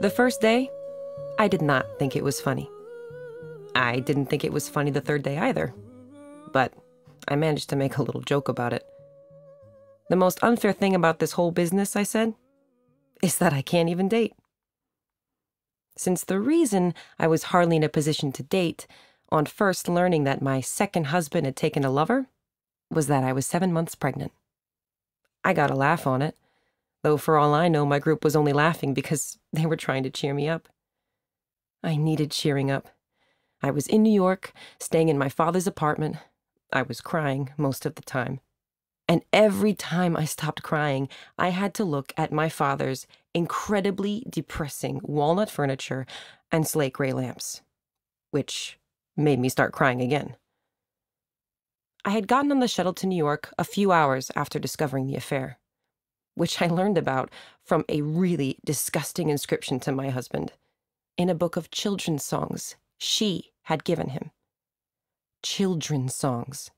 The first day, I did not think it was funny. I didn't think it was funny the third day either. But I managed to make a little joke about it. The most unfair thing about this whole business, I said, is that I can't even date. Since the reason I was hardly in a position to date, on first learning that my second husband had taken a lover, was that I was seven months pregnant. I got a laugh on it, though for all I know, my group was only laughing because they were trying to cheer me up. I needed cheering up. I was in New York, staying in my father's apartment. I was crying most of the time. And every time I stopped crying, I had to look at my father's incredibly depressing walnut furniture and slate gray lamps, which made me start crying again. I had gotten on the shuttle to New York a few hours after discovering the affair, which I learned about from a really disgusting inscription to my husband in a book of children's songs she had given him. Children's songs.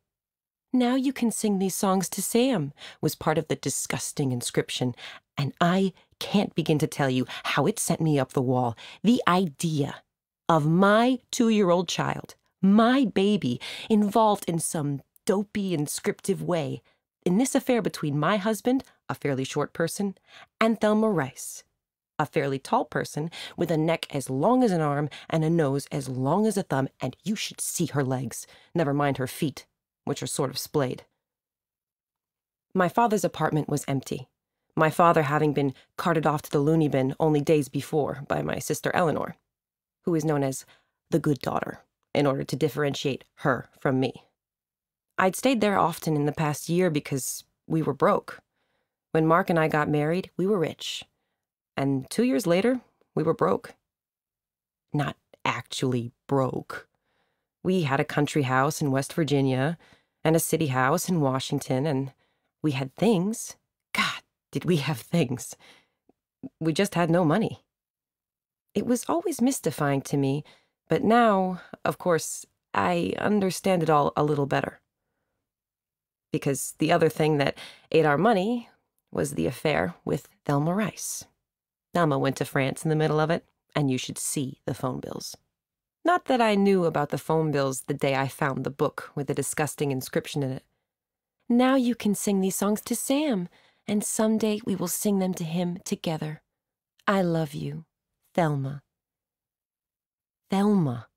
Now you can sing these songs to Sam, was part of the disgusting inscription, and I can't begin to tell you how it sent me up the wall. The idea of my two year old child, my baby, involved in some dopey, inscriptive way in this affair between my husband, a fairly short person, and Thelma Rice, a fairly tall person with a neck as long as an arm and a nose as long as a thumb, and you should see her legs, never mind her feet which are sort of splayed. My father's apartment was empty, my father having been carted off to the loony bin only days before by my sister Eleanor, who is known as the good daughter, in order to differentiate her from me. I'd stayed there often in the past year because we were broke. When Mark and I got married, we were rich. And two years later, we were broke. Not actually broke. We had a country house in West Virginia and a city house in Washington, and we had things. God, did we have things? We just had no money. It was always mystifying to me, but now, of course, I understand it all a little better. Because the other thing that ate our money was the affair with Thelma Rice. Thelma went to France in the middle of it, and you should see the phone bills. Not that I knew about the phone bills the day I found the book with the disgusting inscription in it. Now you can sing these songs to Sam, and someday we will sing them to him together. I love you, Thelma. Thelma.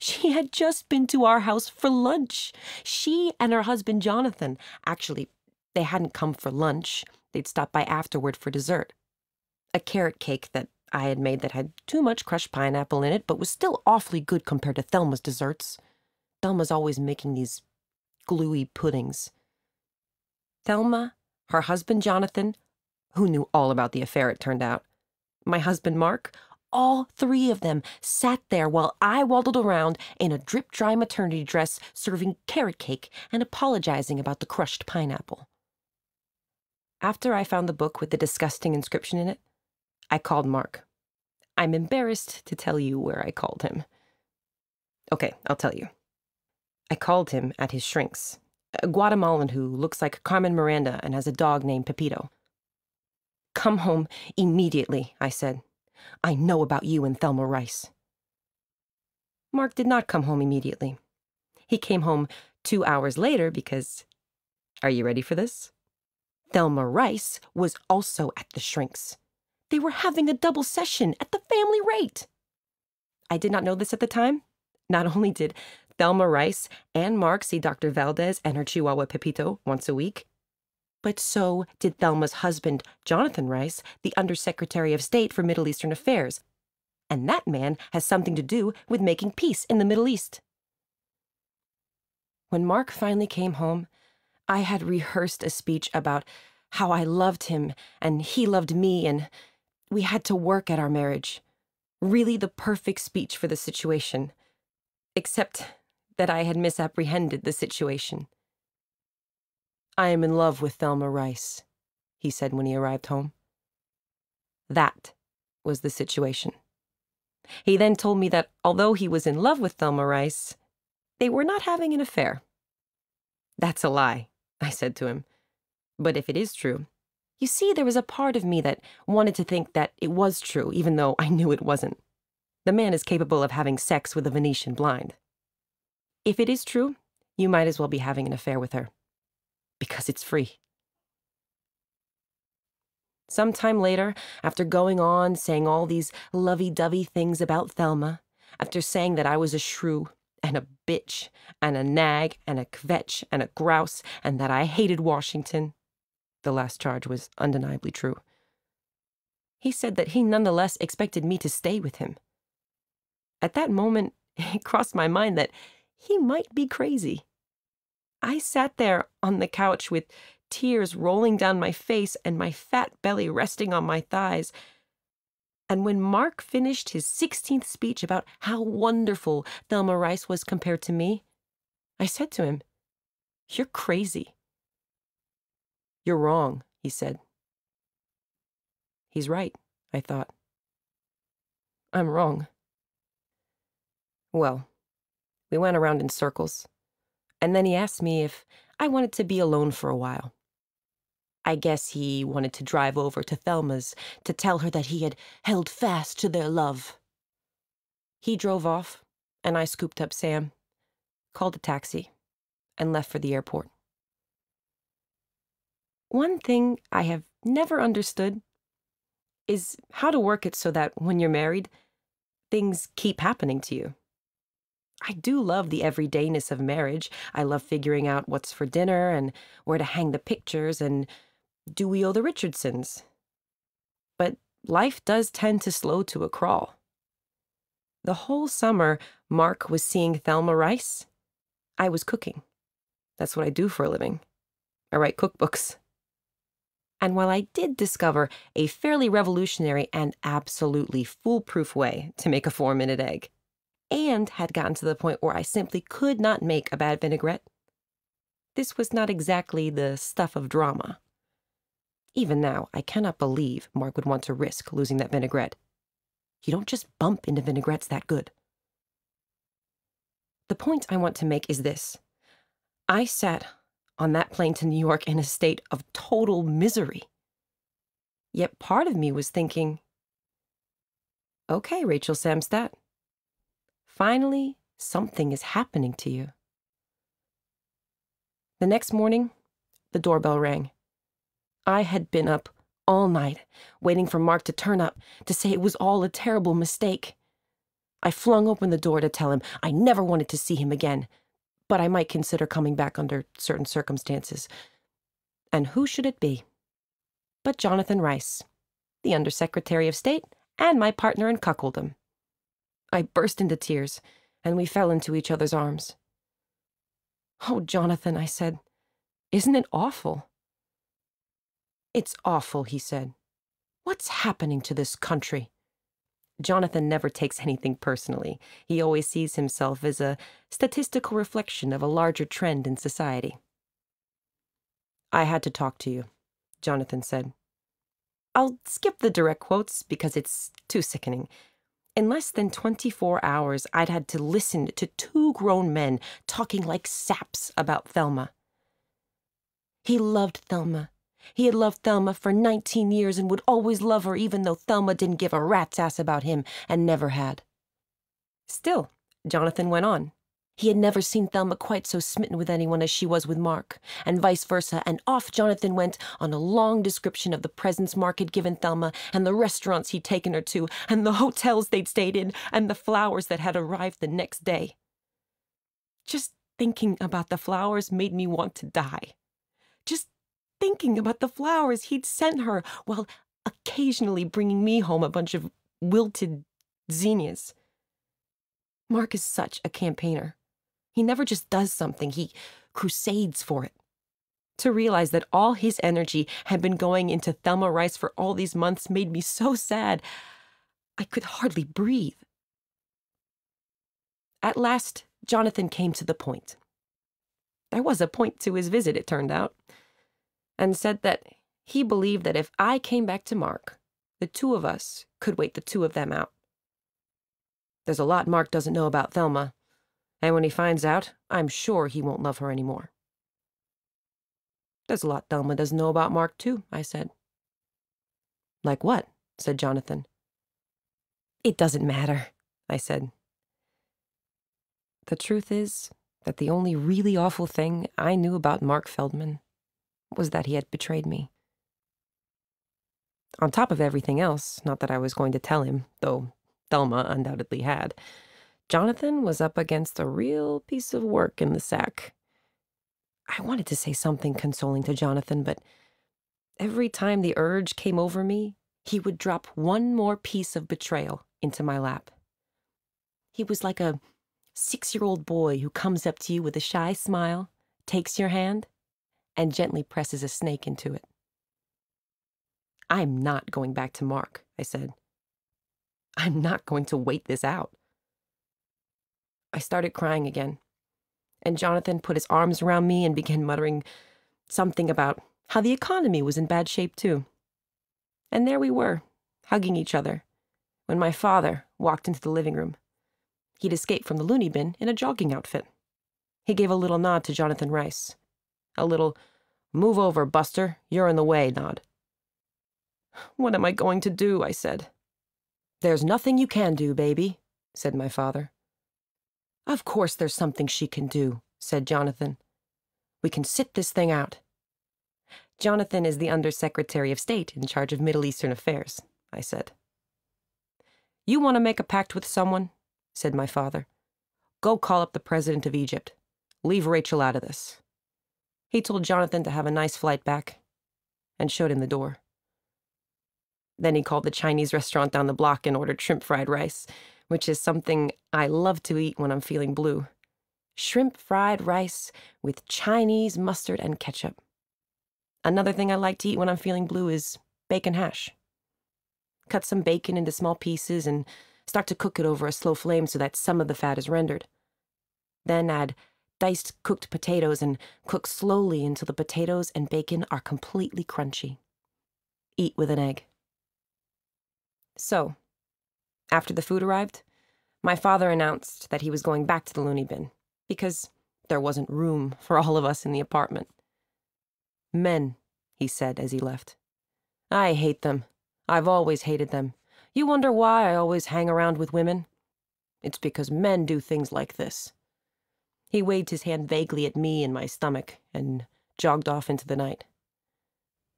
She had just been to our house for lunch. She and her husband Jonathan. Actually, they hadn't come for lunch. They'd stopped by afterward for dessert. A carrot cake that I had made that had too much crushed pineapple in it, but was still awfully good compared to Thelma's desserts. Thelma's always making these gluey puddings. Thelma, her husband Jonathan, who knew all about the affair, it turned out, my husband Mark, all three of them sat there while I waddled around in a drip dry maternity dress serving carrot cake and apologizing about the crushed pineapple. After I found the book with the disgusting inscription in it, I called Mark. I'm embarrassed to tell you where I called him. Okay, I'll tell you. I called him at his shrink's, a Guatemalan who looks like Carmen Miranda and has a dog named Pepito. Come home immediately, I said. I know about you and Thelma Rice. Mark did not come home immediately. He came home two hours later because. Are you ready for this? Thelma Rice was also at the shrink's. They were having a double session at the family rate. I did not know this at the time. Not only did Thelma Rice and Mark see Dr. Valdez and her Chihuahua Pepito once a week, but so did Thelma's husband, Jonathan Rice, the Undersecretary of State for Middle Eastern Affairs. And that man has something to do with making peace in the Middle East. When Mark finally came home, I had rehearsed a speech about how I loved him and he loved me and we had to work at our marriage. Really the perfect speech for the situation. Except that I had misapprehended the situation. I am in love with Thelma Rice, he said when he arrived home. That was the situation. He then told me that although he was in love with Thelma Rice, they were not having an affair, That's a lie, I said to him. But if it is true, you see, there was a part of me that wanted to think that it was true, even though I knew it wasn't. The man is capable of having sex with a Venetian blind. If it is true, you might as well be having an affair with her. Because it's free. Some time later, after going on saying all these lovey dovey things about Thelma, after saying that I was a shrew, and a bitch, and a nag, and a kvetch, and a grouse, and that I hated Washington, the last charge was undeniably true. He said that he nonetheless expected me to stay with him. At that moment, it crossed my mind that he might be crazy. I sat there on the couch with tears rolling down my face and my fat belly resting on my thighs. And when Mark finished his 16th speech about how wonderful Thelma Rice was compared to me, I said to him, You're crazy. You're wrong, he said. He's right, I thought. I'm wrong. Well, we went around in circles, and then he asked me if I wanted to be alone for a while. I guess he wanted to drive over to Thelma's to tell her that he had held fast to their love. He drove off, and I scooped up Sam, called a taxi, and left for the airport. One thing I have never understood is how to work it so that when you're married, things keep happening to you. I do love the everydayness of marriage. I love figuring out what's for dinner and where to hang the pictures and do we owe the Richardsons. But life does tend to slow to a crawl. The whole summer, Mark was seeing Thelma Rice. I was cooking. That's what I do for a living. I write cookbooks. And while I did discover a fairly revolutionary and absolutely foolproof way to make a four minute egg, and had gotten to the point where I simply could not make a bad vinaigrette, this was not exactly the stuff of drama. Even now, I cannot believe Mark would want to risk losing that vinaigrette. You don't just bump into vinaigrettes that good. The point I want to make is this I sat on that plane to New York in a state of total misery. Yet part of me was thinking, okay, Rachel Samstat, finally something is happening to you. The next morning, the doorbell rang. I had been up all night, waiting for Mark to turn up to say it was all a terrible mistake. I flung open the door to tell him I never wanted to see him again, but I might consider coming back under certain circumstances. And who should it be? But Jonathan Rice, the Undersecretary of State and my partner in cuckoldom. I burst into tears, and we fell into each other's arms. Oh, Jonathan, I said, isn't it awful? It's awful, he said. What's happening to this country? Jonathan never takes anything personally. He always sees himself as a statistical reflection of a larger trend in society. I had to talk to you, Jonathan said. I'll skip the direct quotes because it's too sickening. In less than 24 hours, I'd had to listen to two grown men talking like saps about Thelma. He loved Thelma he had loved Thelma for 19 years and would always love her even though Thelma didn't give a rat's ass about him and never had. Still, Jonathan went on. He had never seen Thelma quite so smitten with anyone as she was with Mark, and vice versa, and off Jonathan went on a long description of the presents Mark had given Thelma, and the restaurants he'd taken her to, and the hotels they'd stayed in, and the flowers that had arrived the next day. Just thinking about the flowers made me want to die. Just thinking about the flowers he'd sent her while occasionally bringing me home a bunch of wilted zinnias. Mark is such a campaigner. He never just does something, he crusades for it. To realize that all his energy had been going into Thelma Rice for all these months made me so sad, I could hardly breathe. At last, Jonathan came to the point. There was a point to his visit, it turned out and said that he believed that if I came back to Mark, the two of us could wait the two of them out. There's a lot Mark doesn't know about Thelma, and when he finds out, I'm sure he won't love her anymore. There's a lot Thelma doesn't know about Mark, too, I said. Like what? said Jonathan. It doesn't matter, I said. The truth is that the only really awful thing I knew about Mark Feldman was that he had betrayed me. On top of everything else, not that I was going to tell him, though Thelma undoubtedly had, Jonathan was up against a real piece of work in the sack. I wanted to say something consoling to Jonathan, but every time the urge came over me, he would drop one more piece of betrayal into my lap. He was like a six year old boy who comes up to you with a shy smile, takes your hand, and gently presses a snake into it. I'm not going back to Mark, I said. I'm not going to wait this out. I started crying again, and Jonathan put his arms around me and began muttering something about how the economy was in bad shape, too. And there we were, hugging each other, when my father walked into the living room. He'd escaped from the loony bin in a jogging outfit. He gave a little nod to Jonathan Rice. A little, move over, Buster, you're in the way nod. What am I going to do? I said. There's nothing you can do, baby, said my father. Of course there's something she can do, said Jonathan. We can sit this thing out. Jonathan is the Undersecretary of State in charge of Middle Eastern affairs, I said. You want to make a pact with someone? said my father. Go call up the President of Egypt. Leave Rachel out of this. He told Jonathan to have a nice flight back and showed him the door. Then he called the Chinese restaurant down the block and ordered shrimp fried rice, which is something I love to eat when I'm feeling blue. Shrimp fried rice with Chinese mustard and ketchup. Another thing I like to eat when I'm feeling blue is bacon hash. Cut some bacon into small pieces and start to cook it over a slow flame so that some of the fat is rendered. Then add diced cooked potatoes and cook slowly until the potatoes and bacon are completely crunchy. Eat with an egg. So, after the food arrived, my father announced that he was going back to the loony bin because there wasn't room for all of us in the apartment. Men, he said as he left. I hate them. I've always hated them. You wonder why I always hang around with women? It's because men do things like this. He waved his hand vaguely at me and my stomach and jogged off into the night.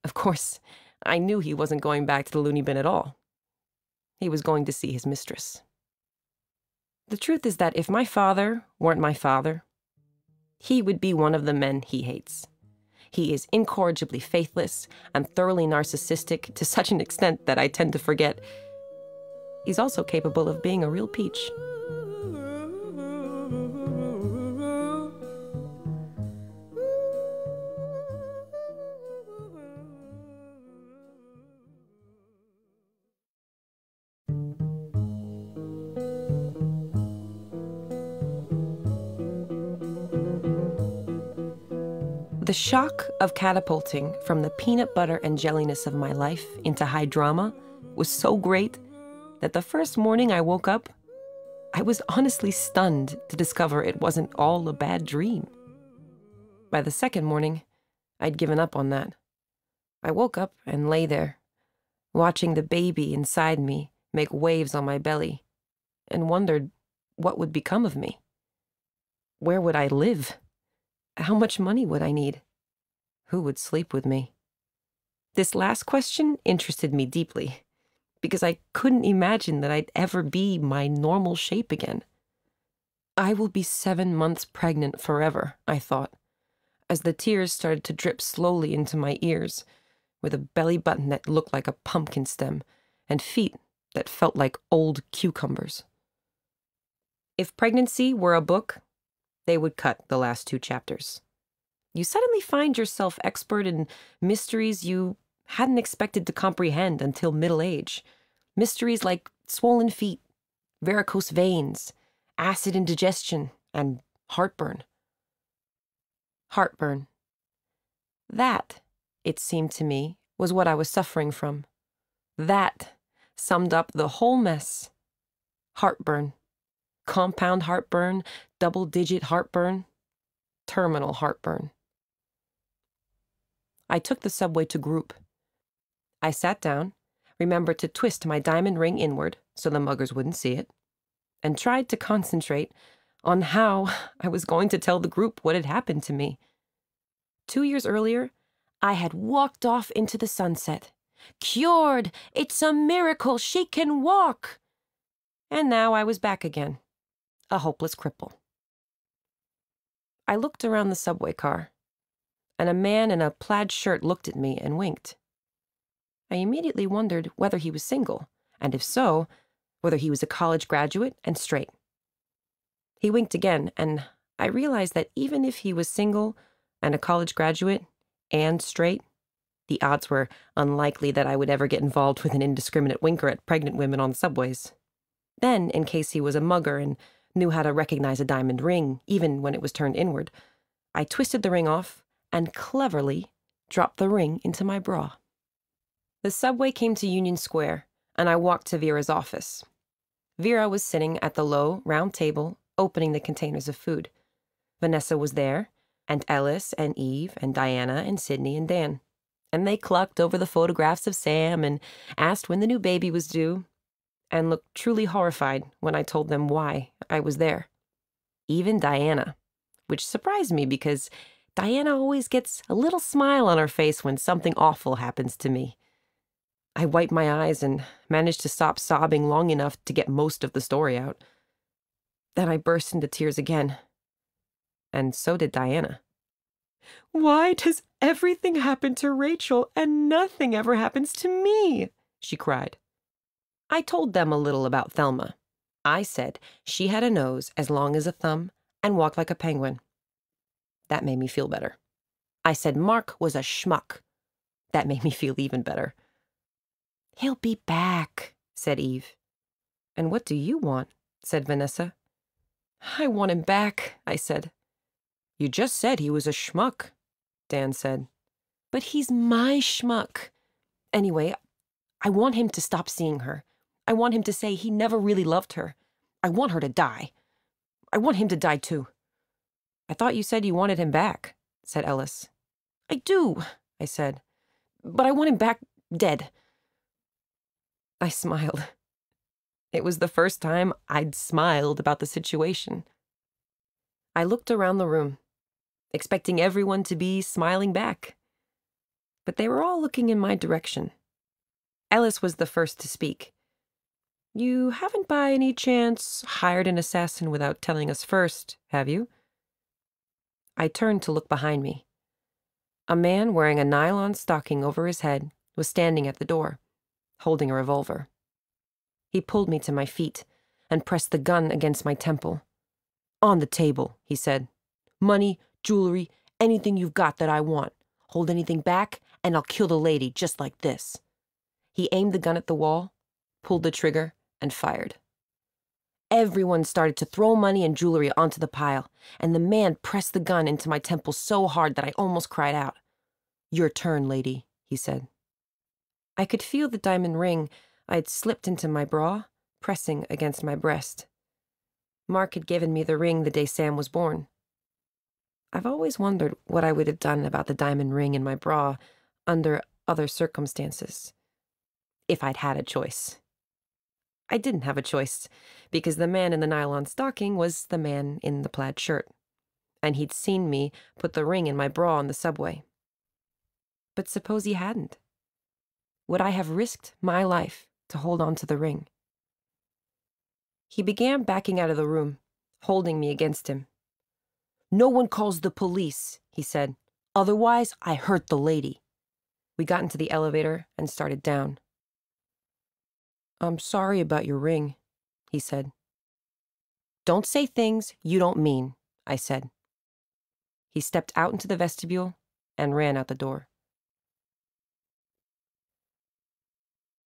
Of course, I knew he wasn't going back to the loony bin at all. He was going to see his mistress. The truth is that if my father weren't my father, he would be one of the men he hates. He is incorrigibly faithless and thoroughly narcissistic to such an extent that I tend to forget. He's also capable of being a real peach. The shock of catapulting from the peanut butter and jelliness of my life into high drama was so great that the first morning I woke up, I was honestly stunned to discover it wasn't all a bad dream. By the second morning, I'd given up on that. I woke up and lay there, watching the baby inside me make waves on my belly, and wondered what would become of me. Where would I live? How much money would I need? Who would sleep with me? This last question interested me deeply because I couldn't imagine that I'd ever be my normal shape again. I will be seven months pregnant forever, I thought, as the tears started to drip slowly into my ears, with a belly button that looked like a pumpkin stem and feet that felt like old cucumbers. If pregnancy were a book, they would cut the last two chapters. You suddenly find yourself expert in mysteries you hadn't expected to comprehend until middle age. Mysteries like swollen feet, varicose veins, acid indigestion, and heartburn. Heartburn. That, it seemed to me, was what I was suffering from. That summed up the whole mess. Heartburn compound heartburn, double digit heartburn, terminal heartburn. I took the subway to group. I sat down, remembered to twist my diamond ring inward so the muggers wouldn't see it, and tried to concentrate on how I was going to tell the group what had happened to me. Two years earlier, I had walked off into the sunset. Cured! It's a miracle! She can walk! And now I was back again, a hopeless cripple. I looked around the subway car, and a man in a plaid shirt looked at me and winked. I immediately wondered whether he was single, and if so, whether he was a college graduate and straight. He winked again, and I realized that even if he was single and a college graduate and straight, the odds were unlikely that I would ever get involved with an indiscriminate winker at pregnant women on subways. Then, in case he was a mugger and knew how to recognize a diamond ring, even when it was turned inward, I twisted the ring off and cleverly dropped the ring into my bra. The subway came to Union Square, and I walked to Vera's office. Vera was sitting at the low, round table, opening the containers of food. Vanessa was there, and Ellis and Eve and Diana and Sydney and Dan. And they clucked over the photographs of Sam and asked when the new baby was due, and looked truly horrified when I told them why I was there. Even Diana, which surprised me because Diana always gets a little smile on her face when something awful happens to me. I wiped my eyes and managed to stop sobbing long enough to get most of the story out. Then I burst into tears again. And so did Diana. Why does everything happen to Rachel and nothing ever happens to me? she cried. I told them a little about Thelma. I said she had a nose as long as a thumb and walked like a penguin. That made me feel better. I said Mark was a schmuck. That made me feel even better. He'll be back, said Eve. And what do you want? said Vanessa. I want him back, I said. You just said he was a schmuck, Dan said. But he's my schmuck. Anyway, I want him to stop seeing her. I want him to say he never really loved her. I want her to die. I want him to die too. I thought you said you wanted him back, said Ellis. I do, I said. But I want him back dead. I smiled. It was the first time I'd smiled about the situation. I looked around the room, expecting everyone to be smiling back. But they were all looking in my direction. Ellis was the first to speak. You haven't by any chance hired an assassin without telling us first, have you? I turned to look behind me. A man wearing a nylon stocking over his head was standing at the door, holding a revolver. He pulled me to my feet and pressed the gun against my temple. On the table, he said. Money, jewelry, anything you've got that I want. Hold anything back, and I'll kill the lady just like this. He aimed the gun at the wall, pulled the trigger, and fired. Everyone started to throw money and jewelry onto the pile, and the man pressed the gun into my temple so hard that I almost cried out. Your turn, lady, he said. I could feel the diamond ring I had slipped into my bra, pressing against my breast. Mark had given me the ring the day Sam was born. I've always wondered what I would have done about the diamond ring in my bra under other circumstances, if I'd had a choice. I didn't have a choice, because the man in the nylon stocking was the man in the plaid shirt, and he'd seen me put the ring in my bra on the subway. But suppose he hadn't? Would I have risked my life to hold on to the ring? He began backing out of the room, holding me against him. No one calls the police, he said. Otherwise, I hurt the lady. We got into the elevator and started down. I'm sorry about your ring, he said. Don't say things you don't mean, I said. He stepped out into the vestibule and ran out the door.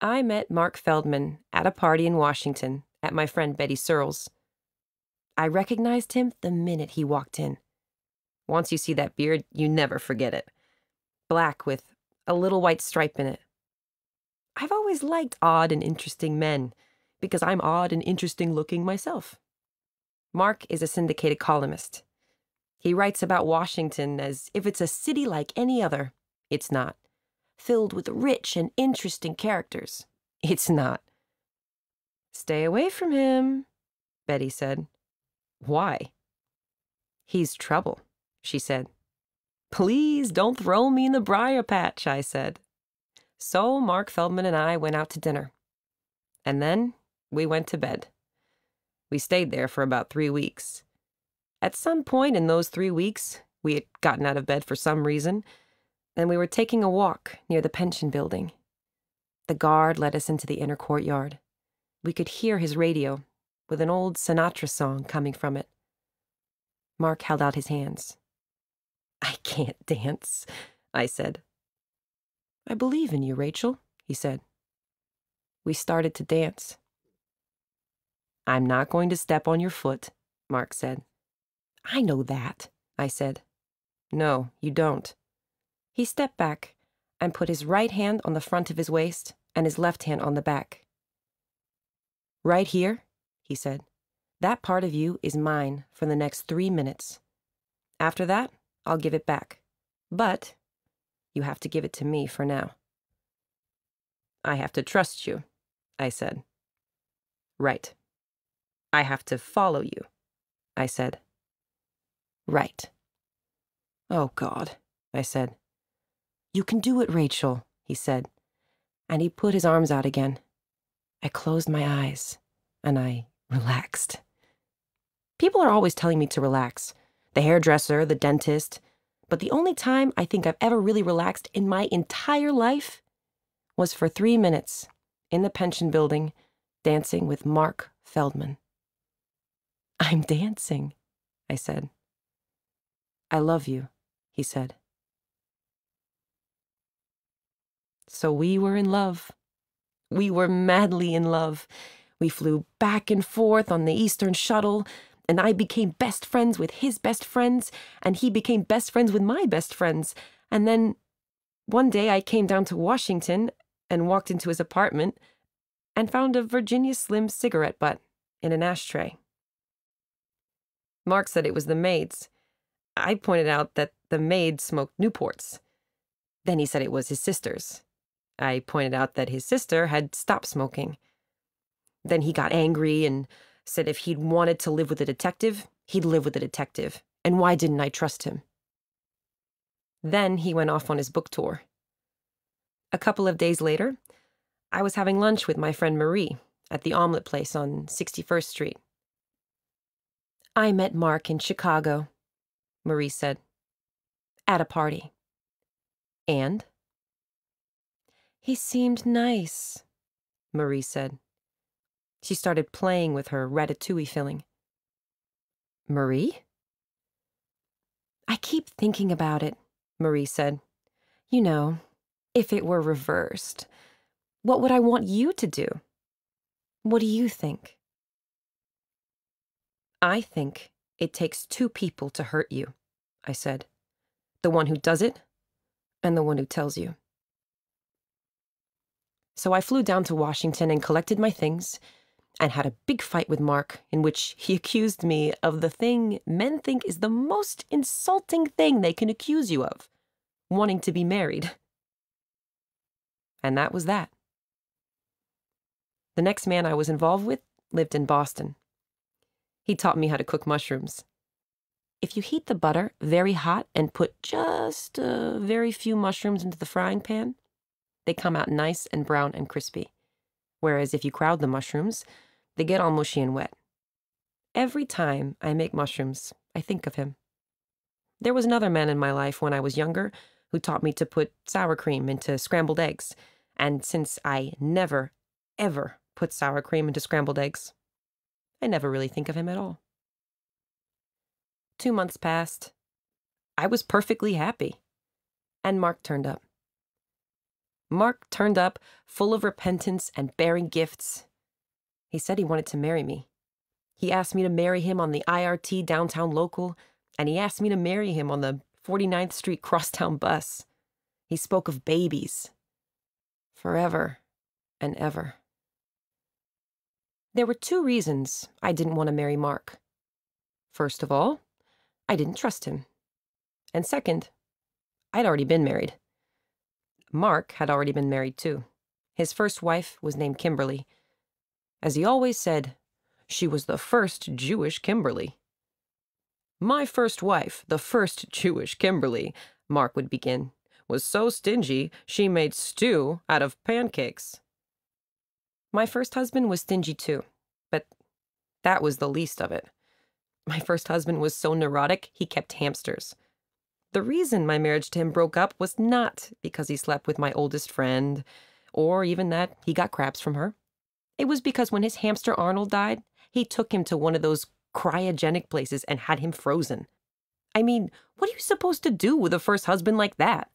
I met Mark Feldman at a party in Washington at my friend Betty Searle's. I recognized him the minute he walked in. Once you see that beard, you never forget it. Black with a little white stripe in it. I've always liked odd and interesting men because I'm odd and interesting looking myself. Mark is a syndicated columnist. He writes about Washington as if it's a city like any other, It's not. Filled with rich and interesting characters. It's not. Stay away from him, Betty said. Why? He's trouble, she said. Please don't throw me in the briar patch, I said. So Mark Feldman and I went out to dinner. And then we went to bed. We stayed there for about three weeks. At some point in those three weeks, we had gotten out of bed for some reason, and we were taking a walk near the pension building. The guard led us into the inner courtyard. We could hear his radio, with an old Sinatra song coming from it. Mark held out his hands. I can't dance, I said. I believe in you, Rachel, he said. We started to dance. I'm not going to step on your foot, Mark said. I know that, I said. No, you don't. He stepped back and put his right hand on the front of his waist and his left hand on the back. Right here, he said, that part of you is mine for the next three minutes. After that, I'll give it back. But you have to give it to me for now. I have to trust you, I said. Right. I have to follow you, I said. Right. Oh, God, I said. You can do it, Rachel, he said, and he put his arms out again. I closed my eyes, and I relaxed. People are always telling me to relax the hairdresser, the dentist, but the only time I think I've ever really relaxed in my entire life was for three minutes in the pension building dancing with Mark Feldman. I'm dancing, I said. I love you, he said. So we were in love. We were madly in love. We flew back and forth on the Eastern Shuttle, and I became best friends with his best friends, and he became best friends with my best friends. And then one day I came down to Washington and walked into his apartment and found a Virginia Slim cigarette butt in an ashtray. Mark said it was the maid's. I pointed out that the maid smoked Newports. Then he said it was his sister's. I pointed out that his sister had stopped smoking. Then he got angry and said if he'd wanted to live with a detective, he'd live with a detective, and why didn't I trust him? Then he went off on his book tour. A couple of days later, I was having lunch with my friend Marie at the omelet place on 61st Street. I met Mark in Chicago, Marie said, at a party. And? He seemed nice, Marie said. She started playing with her ratatouille filling. Marie? I keep thinking about it, Marie said. You know, if it were reversed, what would I want you to do? What do you think? I think it takes two people to hurt you, I said. The one who does it, and the one who tells you. So I flew down to Washington and collected my things, and had a big fight with Mark in which he accused me of the thing men think is the most insulting thing they can accuse you of wanting to be married. And that was that. The next man I was involved with lived in Boston. He taught me how to cook mushrooms. If you heat the butter very hot and put just a very few mushrooms into the frying pan, they come out nice and brown and crispy. Whereas if you crowd the mushrooms, they get all mushy and wet. Every time I make mushrooms, I think of him. There was another man in my life when I was younger who taught me to put sour cream into scrambled eggs, and since I never, ever put sour cream into scrambled eggs, I never really think of him at all. Two months passed. I was perfectly happy. And Mark turned up. Mark turned up, full of repentance and bearing gifts. He said he wanted to marry me. He asked me to marry him on the IRT downtown local, and he asked me to marry him on the 49th Street crosstown bus. He spoke of babies. Forever and ever. There were two reasons I didn't want to marry Mark. First of all, I didn't trust him. And second, I'd already been married. Mark had already been married too. His first wife was named Kimberly. As he always said, she was the first Jewish Kimberly. My first wife, the first Jewish Kimberly, Mark would begin, was so stingy she made stew out of pancakes. My first husband was stingy too, but that was the least of it. My first husband was so neurotic, he kept hamsters. The reason my marriage to him broke up was not because he slept with my oldest friend, or even that he got crabs from her. It was because when his hamster Arnold died, he took him to one of those cryogenic places and had him frozen. I mean, what are you supposed to do with a first husband like that?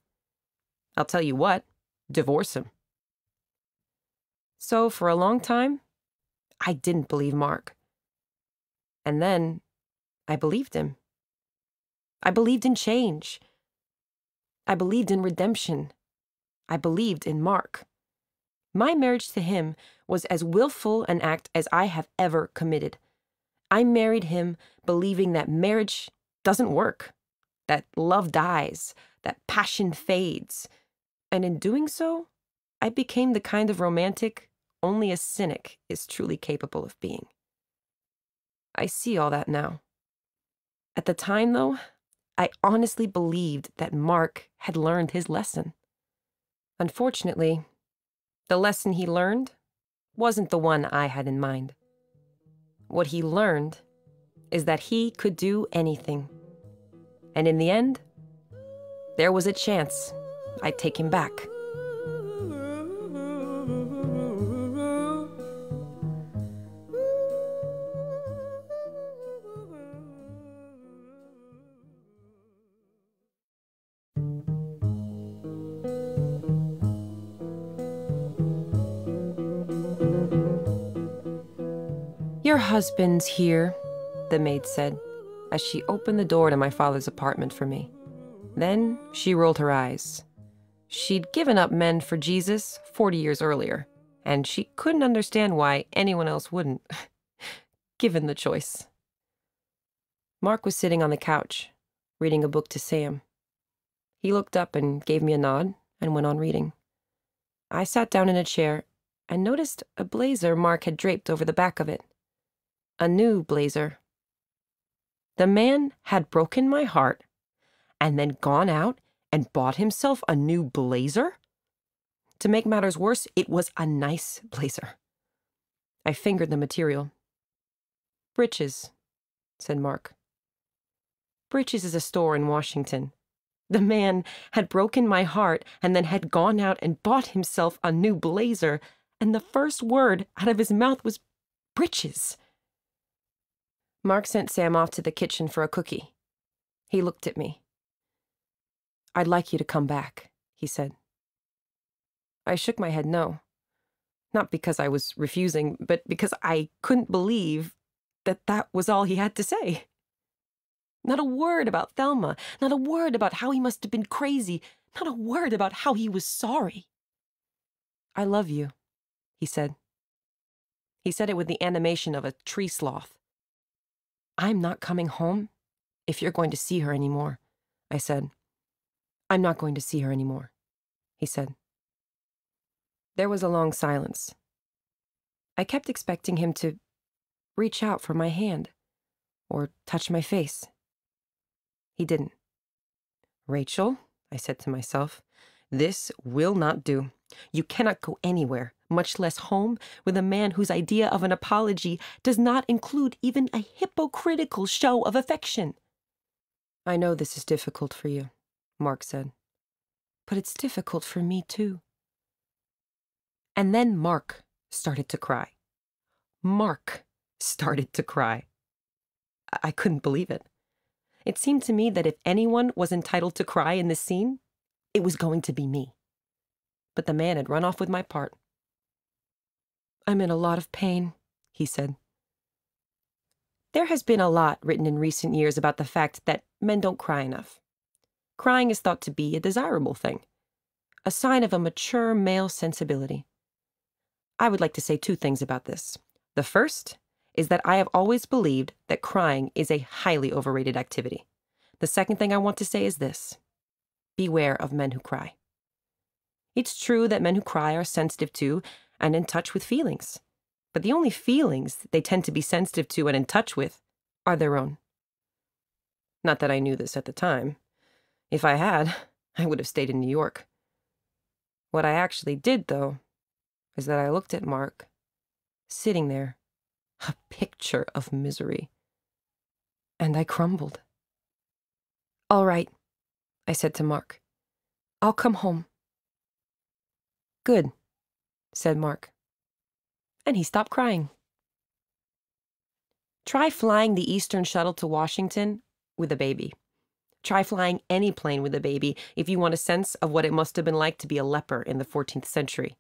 I'll tell you what, divorce him. So, for a long time, I didn't believe Mark. And then I believed him. I believed in change. I believed in redemption. I believed in Mark. My marriage to him was as willful an act as I have ever committed. I married him believing that marriage doesn't work, that love dies, that passion fades. And in doing so, I became the kind of romantic only a cynic is truly capable of being. I see all that now. At the time, though, I honestly believed that Mark had learned his lesson. Unfortunately, the lesson he learned wasn't the one I had in mind. What he learned is that he could do anything. And in the end, there was a chance I'd take him back. Husband's here, the maid said, as she opened the door to my father's apartment for me. Then she rolled her eyes. She'd given up men for Jesus 40 years earlier, and she couldn't understand why anyone else wouldn't, given the choice. Mark was sitting on the couch, reading a book to Sam. He looked up and gave me a nod and went on reading. I sat down in a chair and noticed a blazer Mark had draped over the back of it a new blazer. The man had broken my heart and then gone out and bought himself a new blazer? To make matters worse, it was a nice blazer. I fingered the material. Britches, said Mark. Britches is a store in Washington. The man had broken my heart and then had gone out and bought himself a new blazer, and the first word out of his mouth was Britches. Mark sent Sam off to the kitchen for a cookie. He looked at me. I'd like you to come back, he said. I shook my head no. Not because I was refusing, but because I couldn't believe that that was all he had to say. Not a word about Thelma, not a word about how he must have been crazy, not a word about how he was sorry. I love you, he said. He said it with the animation of a tree sloth. I'm not coming home if you're going to see her anymore, I said. I'm not going to see her anymore, he said. There was a long silence. I kept expecting him to reach out for my hand or touch my face. He didn't. Rachel, I said to myself, this will not do. You cannot go anywhere much less home, with a man whose idea of an apology does not include even a hypocritical show of affection. I know this is difficult for you, Mark said, but it's difficult for me too. And then Mark started to cry. Mark started to cry. I, I couldn't believe it. It seemed to me that if anyone was entitled to cry in this scene, it was going to be me. But the man had run off with my part. I'm in a lot of pain, he said. There has been a lot written in recent years about the fact that men don't cry enough. Crying is thought to be a desirable thing, a sign of a mature male sensibility. I would like to say two things about this. The first is that I have always believed that crying is a highly overrated activity. The second thing I want to say is this beware of men who cry. It's true that men who cry are sensitive to and in touch with feelings, but the only feelings they tend to be sensitive to and in touch with are their own. Not that I knew this at the time. If I had, I would have stayed in New York. What I actually did, though, is that I looked at Mark, sitting there, a picture of misery, and I crumbled. All right, I said to Mark. I'll come home. Good, said Mark. And he stopped crying. Try flying the Eastern shuttle to Washington with a baby. Try flying any plane with a baby if you want a sense of what it must have been like to be a leper in the 14th century.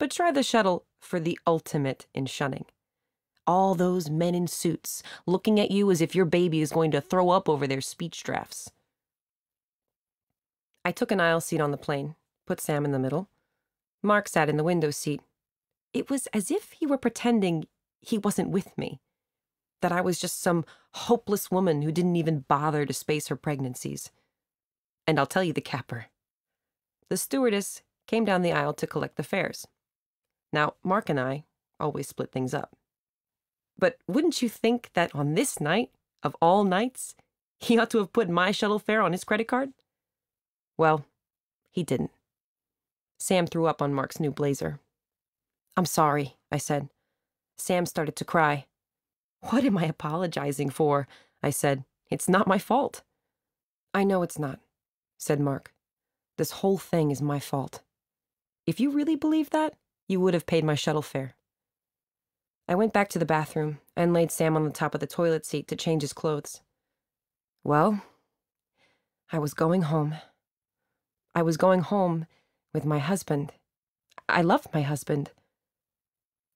But try the shuttle for the ultimate in shunning. All those men in suits looking at you as if your baby is going to throw up over their speech drafts. I took an aisle seat on the plane, put Sam in the middle. Mark sat in the window seat. It was as if he were pretending he wasn't with me that I was just some hopeless woman who didn't even bother to space her pregnancies. And I'll tell you the capper. The stewardess came down the aisle to collect the fares. Now, Mark and I always split things up. But wouldn't you think that on this night, of all nights, he ought to have put my shuttle fare on his credit card? Well, he didn't. Sam threw up on Mark's new blazer. I'm sorry, I said. Sam started to cry. What am I apologizing for? I said. It's not my fault. I know it's not, said Mark. This whole thing is my fault. If you really believed that, you would have paid my shuttle fare. I went back to the bathroom and laid Sam on the top of the toilet seat to change his clothes. Well, I was going home. I was going home with my husband. I loved my husband.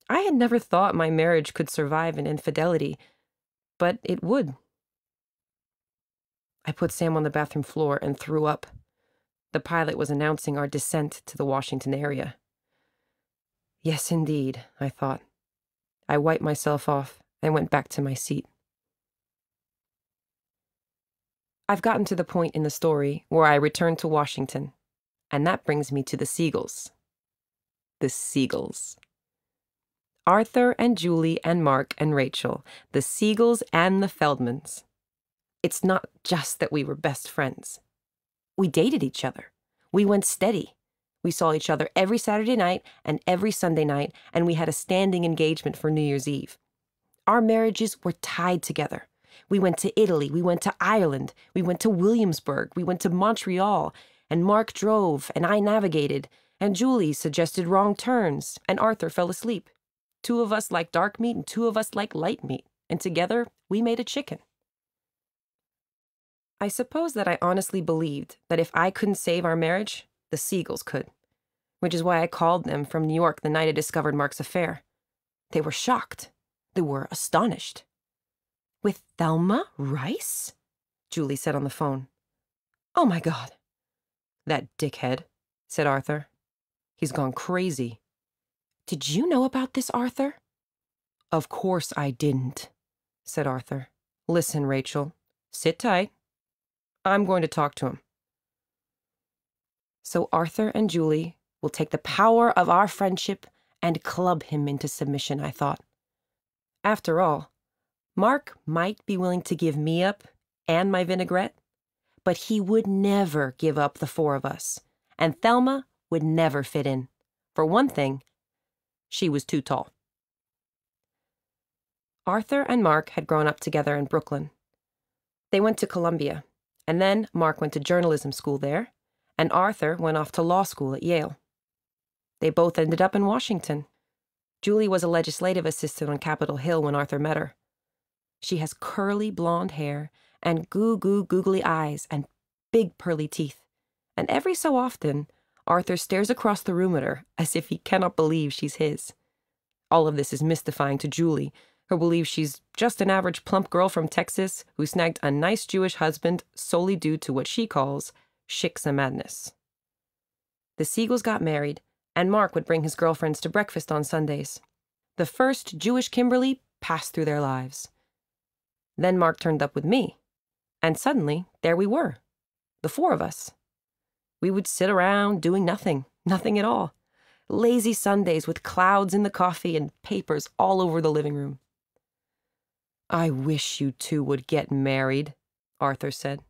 I had never thought my marriage could survive an infidelity, but it would. I put Sam on the bathroom floor and threw up. The pilot was announcing our descent to the Washington area. Yes, indeed, I thought. I wiped myself off and went back to my seat. I've gotten to the point in the story where I return to Washington, and that brings me to the Siegels. The Siegels. Arthur and Julie and Mark and Rachel, the Siegels and the Feldmans. It's not just that we were best friends. We dated each other. We went steady. We saw each other every Saturday night and every Sunday night, and we had a standing engagement for New Year's Eve. Our marriages were tied together. We went to Italy, we went to Ireland, we went to Williamsburg, we went to Montreal, and Mark drove, and I navigated, and Julie suggested wrong turns, and Arthur fell asleep. Two of us like dark meat and two of us like light meat, and together we made a chicken. I suppose that I honestly believed that if I couldn't save our marriage, the Siegels could, which is why I called them from New York the night I discovered Mark's affair. They were shocked. They were astonished. With Thelma Rice? Julie said on the phone. Oh my God. That dickhead, said Arthur. He's gone crazy. Did you know about this, Arthur? Of course I didn't, said Arthur. Listen, Rachel, sit tight. I'm going to talk to him. So Arthur and Julie will take the power of our friendship and club him into submission, I thought. After all, Mark might be willing to give me up and my vinaigrette, but he would never give up the four of us, and Thelma would never fit in. For one thing, she was too tall. Arthur and Mark had grown up together in Brooklyn. They went to Columbia, and then Mark went to journalism school there, and Arthur went off to law school at Yale. They both ended up in Washington. Julie was a legislative assistant on Capitol Hill when Arthur met her. She has curly blonde hair and goo goo googly eyes and big pearly teeth, and every so often Arthur stares across the room at her as if he cannot believe she's his. All of this is mystifying to Julie, who believes she's just an average plump girl from Texas who snagged a nice Jewish husband solely due to what she calls shiksa madness. The Siegels got married, and Mark would bring his girlfriends to breakfast on Sundays. The first Jewish Kimberly passed through their lives. Then Mark turned up with me, and suddenly there we were, the four of us. We would sit around doing nothing, Nothing at all. Lazy Sundays with clouds in the coffee and papers all over the living room. I wish you two would get married, Arthur said.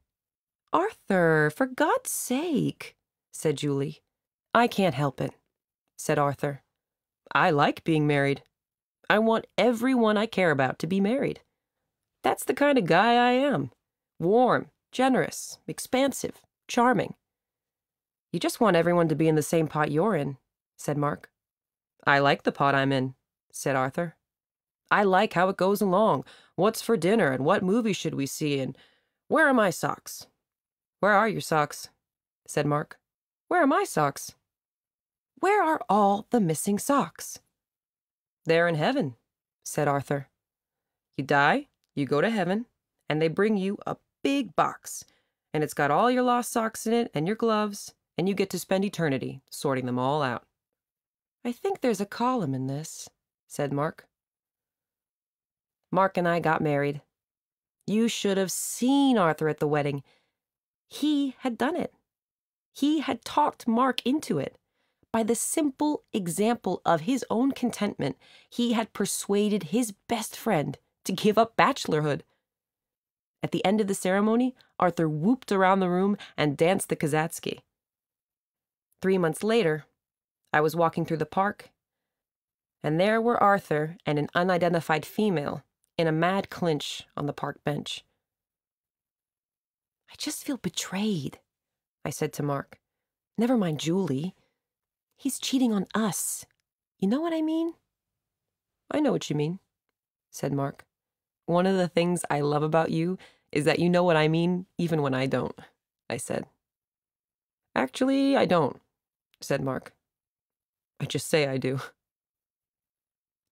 Arthur, for God's sake, said Julie. I can't help it, said Arthur. I like being married. I want everyone I care about to be married. That's the kind of guy I am warm, generous, expansive, charming. You just want everyone to be in the same pot you're in, said Mark. I like the pot I'm in, said Arthur. I like how it goes along. What's for dinner and what movie should we see and where are my socks? Where are your socks? said Mark. Where are my socks? Where are all the missing socks? They're in heaven, said Arthur. You die, you go to heaven, and they bring you a big box, and it's got all your lost socks in it and your gloves, and you get to spend eternity sorting them all out. I think there's a column in this, said Mark. Mark and I got married. You should have seen Arthur at the wedding. He had done it. He had talked Mark into it. By the simple example of his own contentment, he had persuaded his best friend to give up bachelorhood. At the end of the ceremony, Arthur whooped around the room and danced the Kazatsky. Three months later, I was walking through the park, and there were Arthur and an unidentified female in a mad clinch on the park bench. I just feel betrayed, I said to Mark. Never mind Julie. He's cheating on us. You know what I mean? I know what you mean, said Mark. One of the things I love about you is that you know what I mean even when I don't, I said. Actually, I don't, said Mark. I just say I do.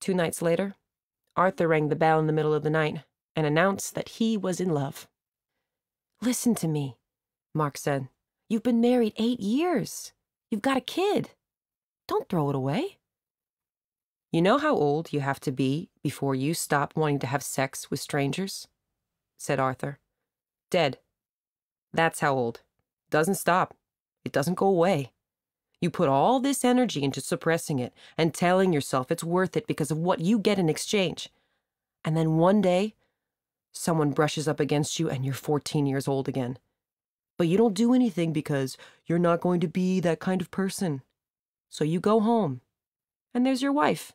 Two nights later, Arthur rang the bell in the middle of the night and announced that he was in love. Listen to me, Mark said. You've been married eight years. You've got a kid. Don't throw it away. You know how old you have to be before you stop wanting to have sex with strangers? said Arthur. Dead. That's how old. Doesn't stop. It doesn't go away. You put all this energy into suppressing it and telling yourself it's worth it because of what you get in exchange. And then one day, someone brushes up against you and you're 14 years old again. But you don't do anything because you're not going to be that kind of person. So you go home, and there's your wife,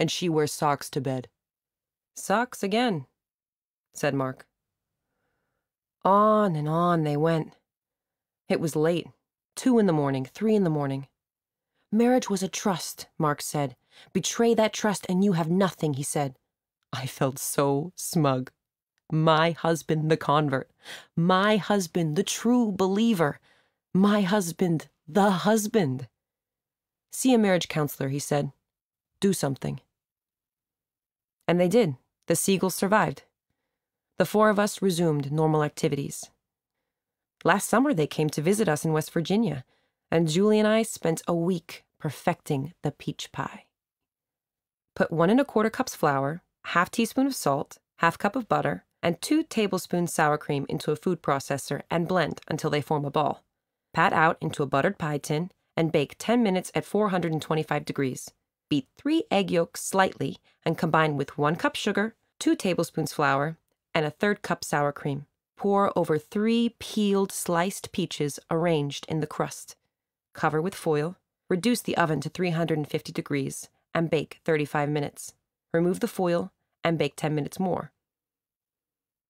and she wears socks to bed. Socks again, said Mark. On and on they went. It was late, two in the morning, three in the morning. Marriage was a trust, Mark said. Betray that trust and you have nothing, he said. I felt so smug. My husband, the convert. My husband, the true believer. My husband, the husband. See a marriage counselor, he said. Do something. And they did. The Siegels survived. The four of us resumed normal activities. Last summer, they came to visit us in West Virginia, and Julie and I spent a week perfecting the peach pie. Put one and a quarter cups flour, half teaspoon of salt, half cup of butter, and 2 tablespoons sour cream into a food processor and blend until they form a ball. Pat out into a buttered pie tin and bake 10 minutes at 425 degrees. Beat 3 egg yolks slightly and combine with 1 cup sugar, 2 tablespoons flour, and a third cup sour cream. Pour over 3 peeled sliced peaches arranged in the crust. Cover with foil, reduce the oven to 350 degrees, and bake 35 minutes. Remove the foil and bake 10 minutes more.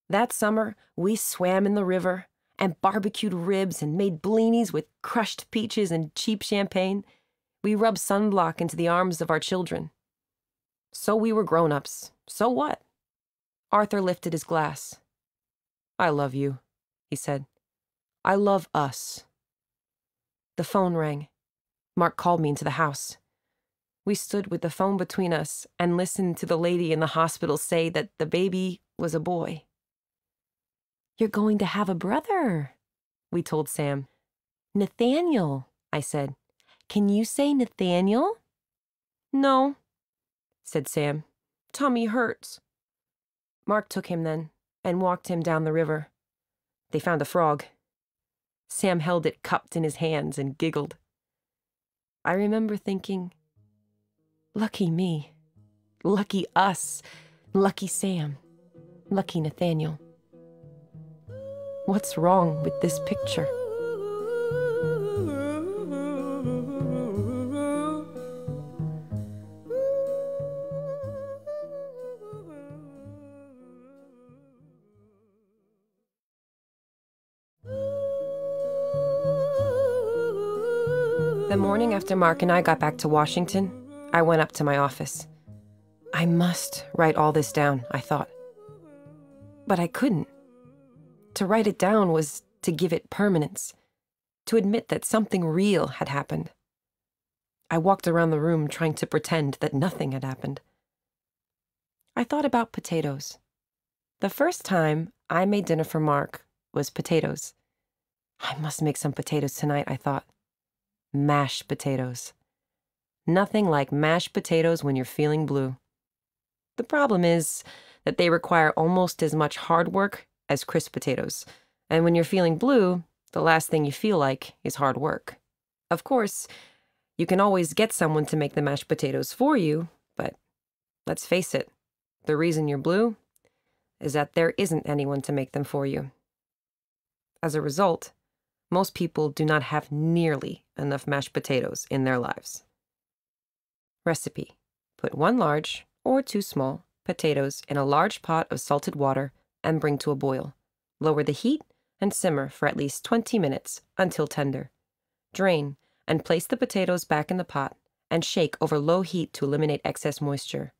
That summer, we swam in the river and barbecued ribs and made blinis with crushed peaches and cheap champagne. We rubbed sunblock into the arms of our children. So we were grown ups. So what? Arthur lifted his glass. I love you, he said. I love us. The phone rang. Mark called me into the house. We stood with the phone between us and listened to the lady in the hospital say that the baby was a boy. You're going to have a brother, we told Sam. Nathaniel, I said. Can you say Nathaniel? No, said Sam. Tummy hurts. Mark took him then and walked him down the river. They found a frog. Sam held it cupped in his hands and giggled. I remember thinking, lucky me, lucky us, lucky Sam, lucky Nathaniel. What's wrong with this picture? The morning after Mark and I got back to Washington, I went up to my office. I must write all this down, I thought. But I couldn't. To write it down was to give it permanence, to admit that something real had happened. I walked around the room trying to pretend that nothing had happened. I thought about potatoes. The first time I made dinner for Mark was potatoes. I must make some potatoes tonight, I thought mashed potatoes. Nothing like mashed potatoes when you're feeling blue. The problem is that they require almost as much hard work as crisp potatoes. And when you're feeling blue, the last thing you feel like is hard work. Of course, you can always get someone to make the mashed potatoes for you, but let's face it, the reason you're blue is that there isn't anyone to make them for you. As a result, most people do not have nearly enough mashed potatoes in their lives. Recipe Put one large, or two small, potatoes in a large pot of salted water and bring to a boil. Lower the heat and simmer for at least 20 minutes until tender. Drain and place the potatoes back in the pot and shake over low heat to eliminate excess moisture.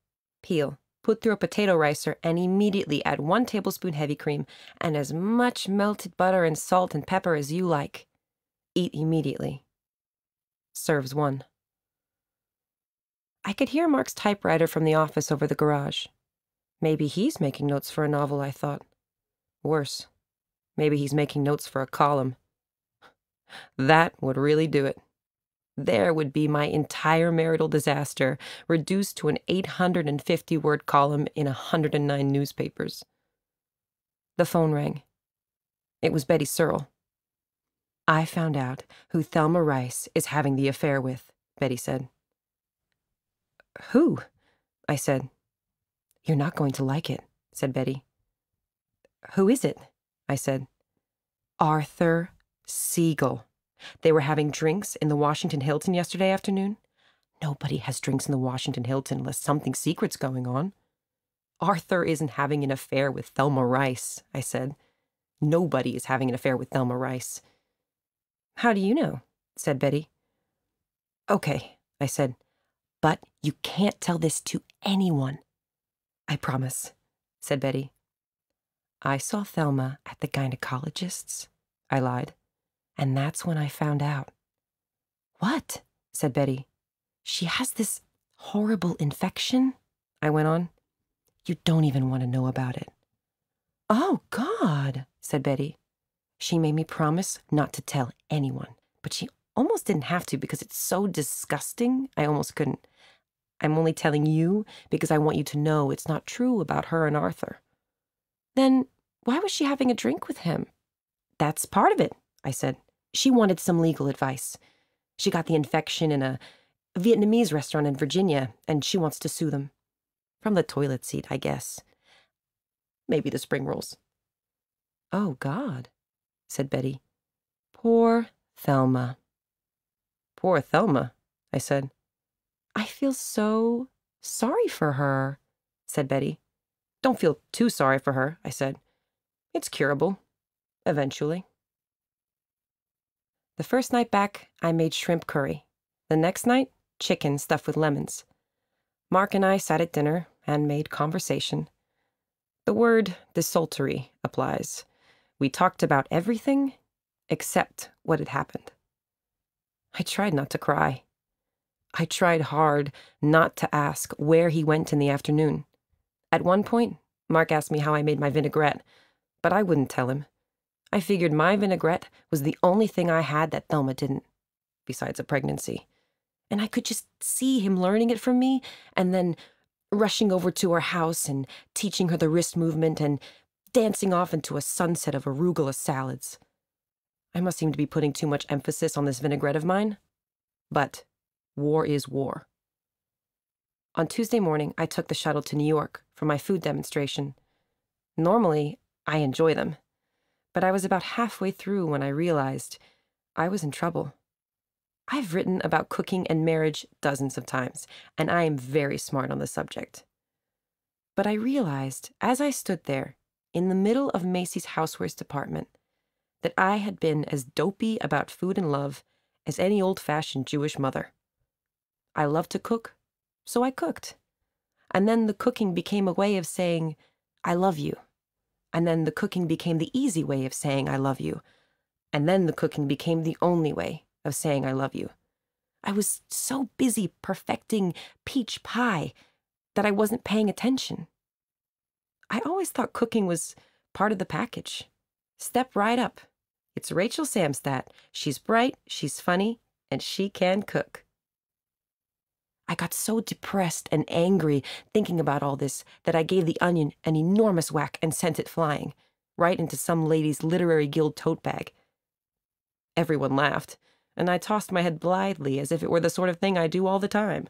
Peel Put through a potato ricer and immediately add one tablespoon heavy cream and as much melted butter and salt and pepper as you like. Eat immediately. Serves one. I could hear Mark's typewriter from the office over the garage. Maybe he's making notes for a novel, I thought. Worse, maybe he's making notes for a column. That would really do it. There would be my entire marital disaster reduced to an 850 word column in 109 newspapers. The phone rang. It was Betty Searle. I found out who Thelma Rice is having the affair with, Betty said. Who? I said. You're not going to like it, said Betty. Who is it? I said. Arthur Siegel. They were having drinks in the Washington Hilton yesterday afternoon. Nobody has drinks in the Washington Hilton unless something secret's going on. Arthur isn't having an affair with Thelma Rice, I said. Nobody is having an affair with Thelma Rice. How do you know? said Betty. Okay, I said. But you can't tell this to anyone. I promise, said Betty. I saw Thelma at the gynecologist's, I lied. And that's when I found out. What? said Betty. She has this horrible infection, I went on. You don't even want to know about it. Oh, God, said Betty. She made me promise not to tell anyone, but she almost didn't have to because it's so disgusting, I almost couldn't. I'm only telling you because I want you to know it's not true about her and Arthur. Then why was she having a drink with him? That's part of it, I said. She wanted some legal advice. She got the infection in a Vietnamese restaurant in Virginia, and she wants to sue them. From the toilet seat, I guess. Maybe the spring rolls. Oh, God, said Betty. Poor Thelma. Poor Thelma, I said. I feel so sorry for her, said Betty. Don't feel too sorry for her, I said. It's curable. Eventually. The first night back, I made shrimp curry. The next night, chicken stuffed with lemons. Mark and I sat at dinner and made conversation. The word desultory applies. We talked about everything except what had happened. I tried not to cry. I tried hard not to ask where he went in the afternoon. At one point, Mark asked me how I made my vinaigrette, but I wouldn't tell him. I figured my vinaigrette was the only thing I had that Thelma didn't, besides a pregnancy. And I could just see him learning it from me and then rushing over to her house and teaching her the wrist movement and dancing off into a sunset of arugula salads. I must seem to be putting too much emphasis on this vinaigrette of mine. But war is war. On Tuesday morning, I took the shuttle to New York for my food demonstration. Normally, I enjoy them, but I was about halfway through when I realized I was in trouble. I've written about cooking and marriage dozens of times, and I am very smart on the subject. But I realized, as I stood there, in the middle of Macy's housewares department, that I had been as dopey about food and love as any old fashioned Jewish mother. I love to cook, so I cooked. And then the cooking became a way of saying, I love you. And then the cooking became the easy way of saying, I love you. And then the cooking became the only way of saying, I love you. I was so busy perfecting peach pie that I wasn't paying attention. I always thought cooking was part of the package. Step right up. It's Rachel Samstat. She's bright, she's funny, and she can cook. I got so depressed and angry thinking about all this that I gave the onion an enormous whack and sent it flying, right into some lady's literary guild tote bag. Everyone laughed, and I tossed my head blithely as if it were the sort of thing I do all the time.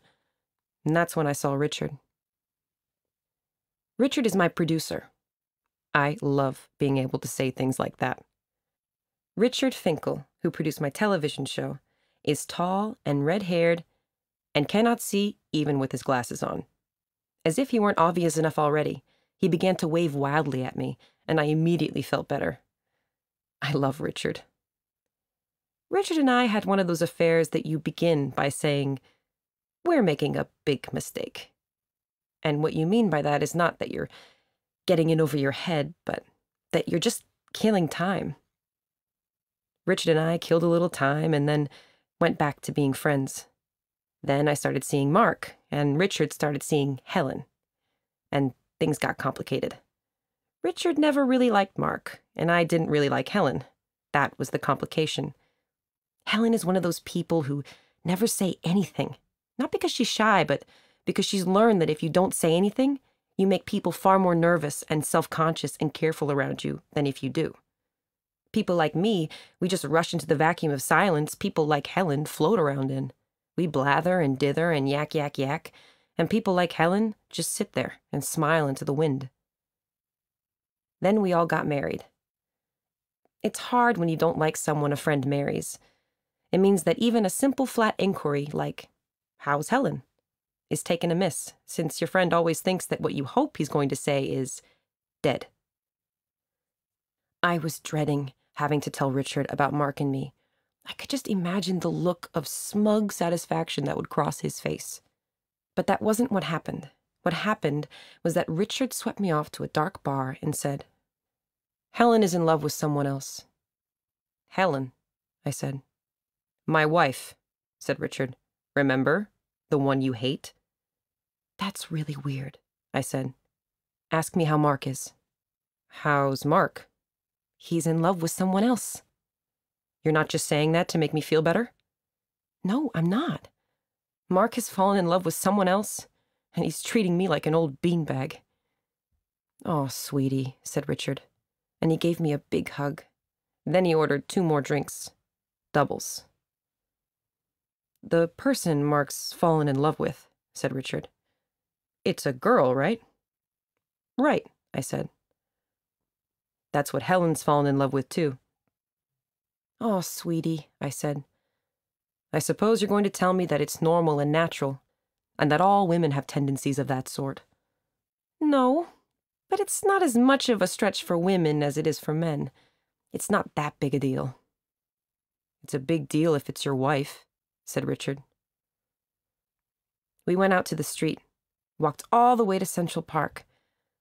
And that's when I saw Richard. Richard is my producer. I love being able to say things like that. Richard Finkel, who produced my television show, is tall and red haired and cannot see even with his glasses on. As if he weren't obvious enough already, he began to wave wildly at me, and I immediately felt better. I love Richard. Richard and I had one of those affairs that you begin by saying, We're making a big mistake. And what you mean by that is not that you're getting in over your head, but that you're just killing time. Richard and I killed a little time and then went back to being friends. Then I started seeing Mark, and Richard started seeing Helen. And things got complicated. Richard never really liked Mark, and I didn't really like Helen. That was the complication. Helen is one of those people who never say anything. Not because she's shy, but because she's learned that if you don't say anything, you make people far more nervous and self conscious and careful around you than if you do. People like me, we just rush into the vacuum of silence people like Helen float around in. We blather and dither and yak, yak, yak, and people like Helen just sit there and smile into the wind. Then we all got married. It's hard when you don't like someone a friend marries. It means that even a simple flat inquiry like, How's Helen? is taken amiss, since your friend always thinks that what you hope he's going to say is, dead. I was dreading having to tell Richard about Mark and me. I could just imagine the look of smug satisfaction that would cross his face. But that wasn't what happened. What happened was that Richard swept me off to a dark bar and said, Helen is in love with someone else. Helen, I said. My wife, said Richard. Remember? The one you hate? That's really weird, I said. Ask me how Mark is. How's Mark? He's in love with someone else. You're not just saying that to make me feel better? No, I'm not. Mark has fallen in love with someone else, and he's treating me like an old beanbag. Oh, sweetie, said Richard, and he gave me a big hug. Then he ordered two more drinks. Doubles. The person Mark's fallen in love with, said Richard. It's a girl, right? Right, I said. That's what Helen's fallen in love with, too. Oh, sweetie, I said. I suppose you're going to tell me that it's normal and natural, and that all women have tendencies of that sort. No, but it's not as much of a stretch for women as it is for men. It's not that big a deal. It's a big deal if it's your wife, said Richard. We went out to the street, walked all the way to Central Park,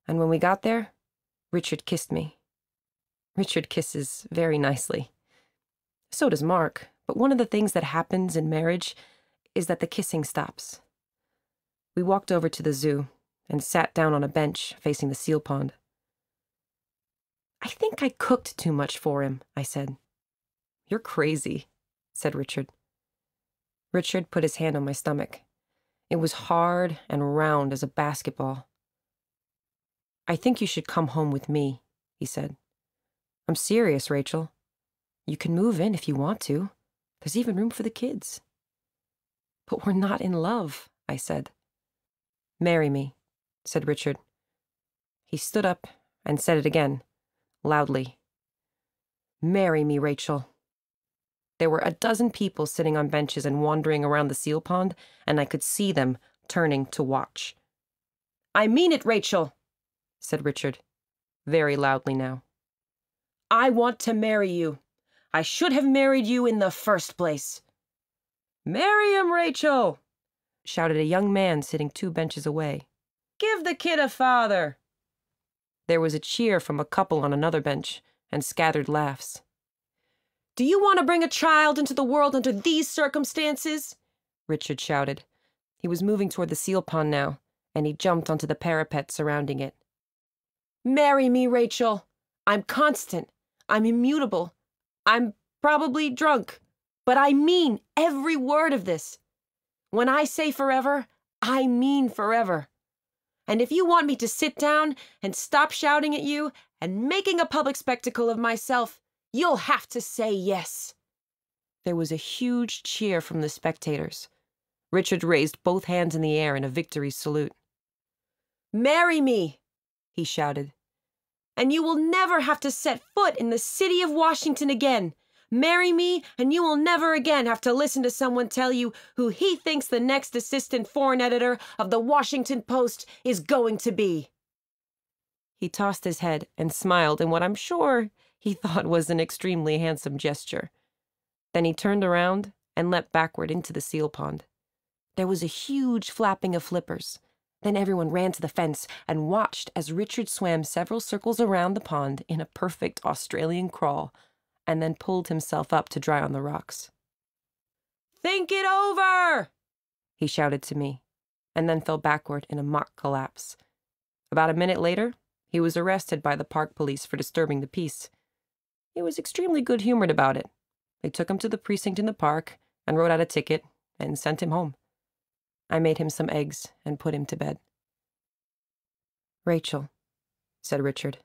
and when we got there, Richard kissed me. Richard kisses very nicely. So does Mark, but one of the things that happens in marriage is that the kissing stops. We walked over to the zoo and sat down on a bench facing the seal pond. I think I cooked too much for him, I said. You're crazy, said Richard. Richard put his hand on my stomach. It was hard and round as a basketball. I think you should come home with me, he said. I'm serious, Rachel. You can move in if you want to. There's even room for the kids. But we're not in love, I said. Marry me, said Richard. He stood up and said it again, loudly. Marry me, Rachel. There were a dozen people sitting on benches and wandering around the seal pond, and I could see them turning to watch. I mean it, Rachel, said Richard, very loudly now. I want to marry you. I should have married you in the first place. Marry him, Rachel, shouted a young man sitting two benches away. Give the kid a father. There was a cheer from a couple on another bench, and scattered laughs. Do you want to bring a child into the world under these circumstances? Richard shouted. He was moving toward the seal pond now, and he jumped onto the parapet surrounding it. Marry me, Rachel. I'm constant. I'm immutable. I'm probably drunk. But I mean every word of this. When I say forever, I mean forever. And if you want me to sit down and stop shouting at you and making a public spectacle of myself, you'll have to say yes. There was a huge cheer from the spectators. Richard raised both hands in the air in a victory salute. Marry me, he shouted, and you will never have to set foot in the city of Washington again. Marry me, and you will never again have to listen to someone tell you who he thinks the next assistant foreign editor of the Washington Post is going to be. He tossed his head and smiled in what I'm sure he thought was an extremely handsome gesture. Then he turned around and leapt backward into the seal pond. There was a huge flapping of flippers. Then everyone ran to the fence and watched as Richard swam several circles around the pond in a perfect Australian crawl, and then pulled himself up to dry on the rocks. Think it over! he shouted to me, and then fell backward in a mock collapse. About a minute later, he was arrested by the park police for disturbing the peace. He was extremely good humored about it. They took him to the precinct in the park and wrote out a ticket and sent him home. I made him some eggs and put him to bed. Rachel, said Richard.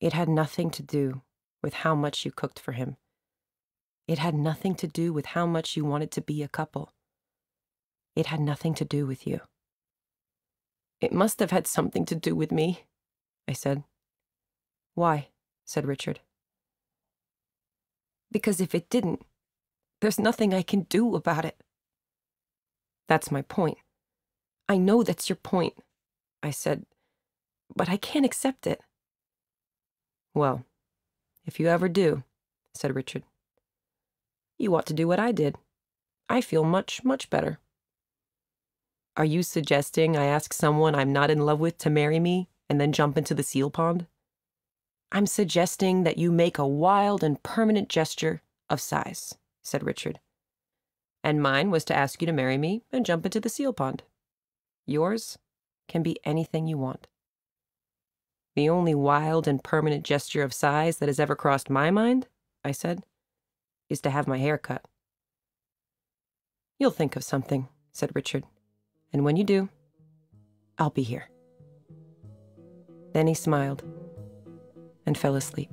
It had nothing to do with how much you cooked for him. It had nothing to do with how much you wanted to be a couple. It had nothing to do with you. It must have had something to do with me, I said. Why? said Richard. Because if it didn't, there's nothing I can do about it. That's my point. I know that's your point, I said, but I can't accept it. Well, if you ever do, said Richard, you ought to do what I did. I feel much, much better. Are you suggesting I ask someone I'm not in love with to marry me and then jump into the seal pond? I'm suggesting that you make a wild and permanent gesture of size, said Richard and mine was to ask you to marry me and jump into the seal pond. Yours can be anything you want. The only wild and permanent gesture of size that has ever crossed my mind, I said, is to have my hair cut. You'll think of something, said Richard, and when you do, I'll be here. Then he smiled and fell asleep.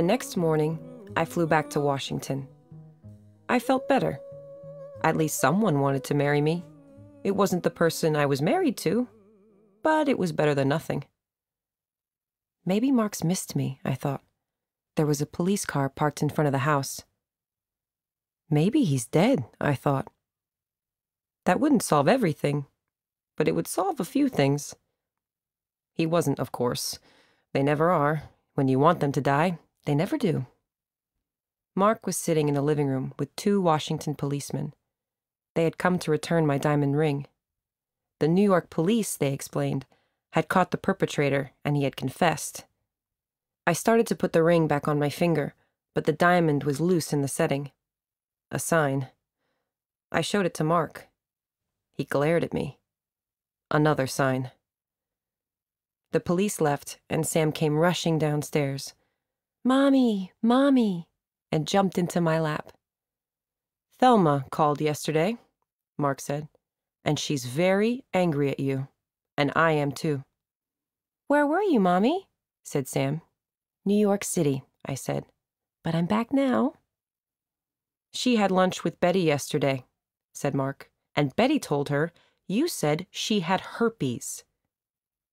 The next morning, I flew back to Washington. I felt better. At least someone wanted to marry me. It wasn't the person I was married to, but it was better than nothing. Maybe Mark's missed me, I thought. There was a police car parked in front of the house. Maybe he's dead, I thought. That wouldn't solve everything, but it would solve a few things. He wasn't, of course. They never are. When you want them to die, they never do. Mark was sitting in the living room with two Washington policemen. They had come to return my diamond ring. The New York police, they explained, had caught the perpetrator and he had confessed. I started to put the ring back on my finger, but the diamond was loose in the setting. A sign. I showed it to Mark. He glared at me. Another sign. The police left, and Sam came rushing downstairs. Mommy, Mommy, and jumped into my lap. Thelma called yesterday, Mark said, and she's very angry at you, and I am too. Where were you, Mommy? said Sam. New York City, I said, but I'm back now. She had lunch with Betty yesterday, said Mark, and Betty told her you said she had herpes.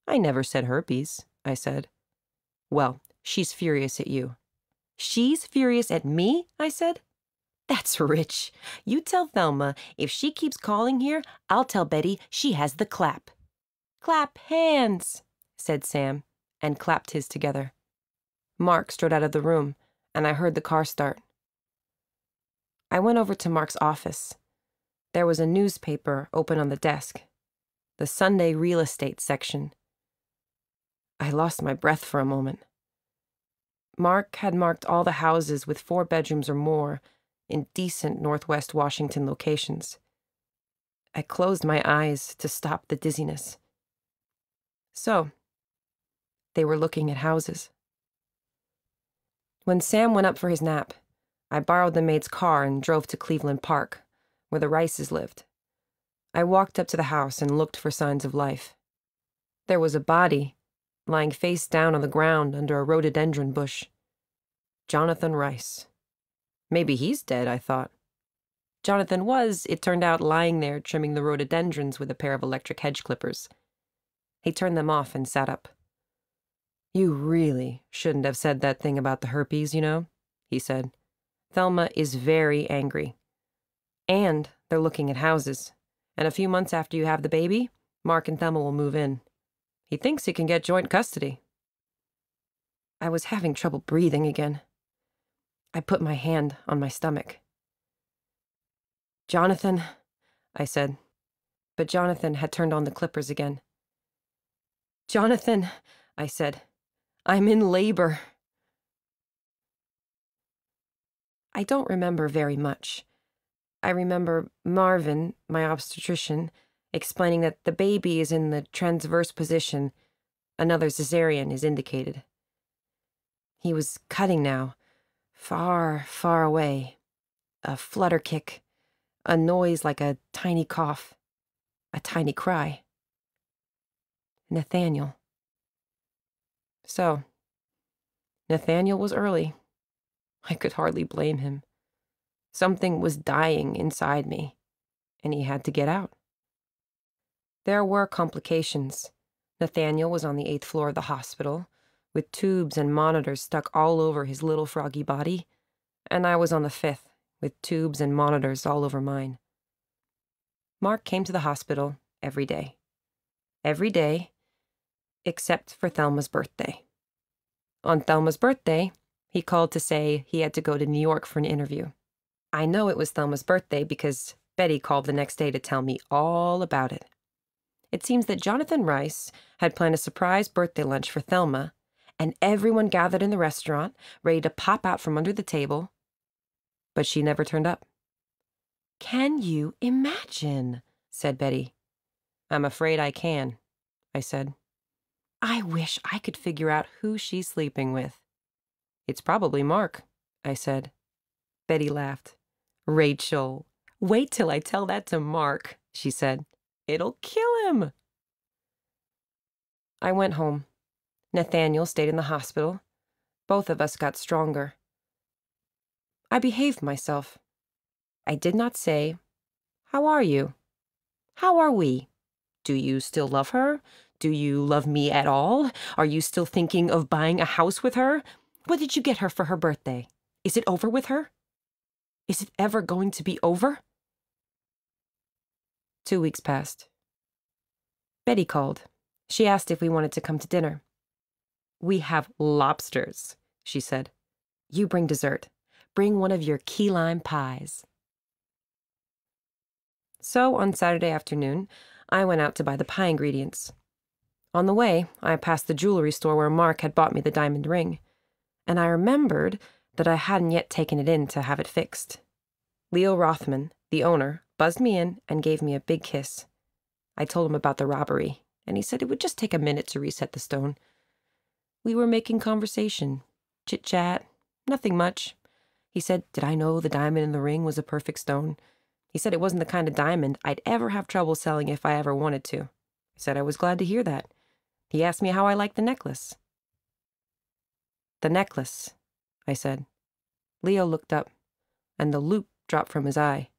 I never said herpes, I said. Well, she's furious at you. She's furious at me, I said. That's rich. You tell Thelma if she keeps calling here, I'll tell Betty she has the clap. Clap hands, said Sam, and clapped his together. Mark strode out of the room, and I heard the car start. I went over to Mark's office. There was a newspaper open on the desk, the Sunday real estate section. I lost my breath for a moment. Mark had marked all the houses with four bedrooms or more in decent Northwest Washington locations. I closed my eyes to stop the dizziness. So, they were looking at houses. When Sam went up for his nap, I borrowed the maid's car and drove to Cleveland Park, where the Rices lived. I walked up to the house and looked for signs of life. There was a body lying face down on the ground under a rhododendron bush. Jonathan Rice. Maybe he's dead, I thought. Jonathan was, it turned out, lying there trimming the rhododendrons with a pair of electric hedge clippers. He turned them off and sat up. You really shouldn't have said that thing about the herpes, you know, he said. Thelma is very angry. And they're looking at houses. And a few months after you have the baby, Mark and Thelma will move in. He thinks he can get joint custody. I was having trouble breathing again. I put my hand on my stomach. Jonathan, I said, but Jonathan had turned on the clippers again. Jonathan, I said, I'm in labor. I don't remember very much. I remember Marvin, my obstetrician, explaining that the baby is in the transverse position, another cesarean is indicated. He was cutting now, far, far away. A flutter kick, a noise like a tiny cough, a tiny cry. Nathaniel. So, Nathaniel was early. I could hardly blame him. Something was dying inside me, and he had to get out. There were complications. Nathaniel was on the eighth floor of the hospital, with tubes and monitors stuck all over his little froggy body, and I was on the fifth, with tubes and monitors all over mine. Mark came to the hospital every day. Every day, except for Thelma's birthday. On Thelma's birthday, he called to say he had to go to New York for an interview. I know it was Thelma's birthday because Betty called the next day to tell me all about it. It seems that Jonathan Rice had planned a surprise birthday lunch for Thelma, and everyone gathered in the restaurant, ready to pop out from under the table. But she never turned up. Can you imagine? said Betty. I'm afraid I can, I said. I wish I could figure out who she's sleeping with. It's probably Mark, I said. Betty laughed. Rachel, wait till I tell that to Mark, she said. It'll kill him. I went home. Nathaniel stayed in the hospital. Both of us got stronger. I behaved myself. I did not say, How are you? How are we? Do you still love her? Do you love me at all? Are you still thinking of buying a house with her? What did you get her for her birthday? Is it over with her? Is it ever going to be over? Two weeks passed. Betty called. She asked if we wanted to come to dinner. We have lobsters, she said. You bring dessert. Bring one of your key lime pies. So on Saturday afternoon, I went out to buy the pie ingredients. On the way, I passed the jewelry store where Mark had bought me the diamond ring, and I remembered that I hadn't yet taken it in to have it fixed. Leo Rothman, the owner, buzzed me in and gave me a big kiss. I told him about the robbery, and he said it would just take a minute to reset the stone. We were making conversation, chit chat, nothing much. He said, Did I know the diamond in the ring was a perfect stone? He said it wasn't the kind of diamond I'd ever have trouble selling if I ever wanted to. I said I was glad to hear that. He asked me how I liked the necklace. The necklace, I said. Leo looked up, and the loop dropped from his eye.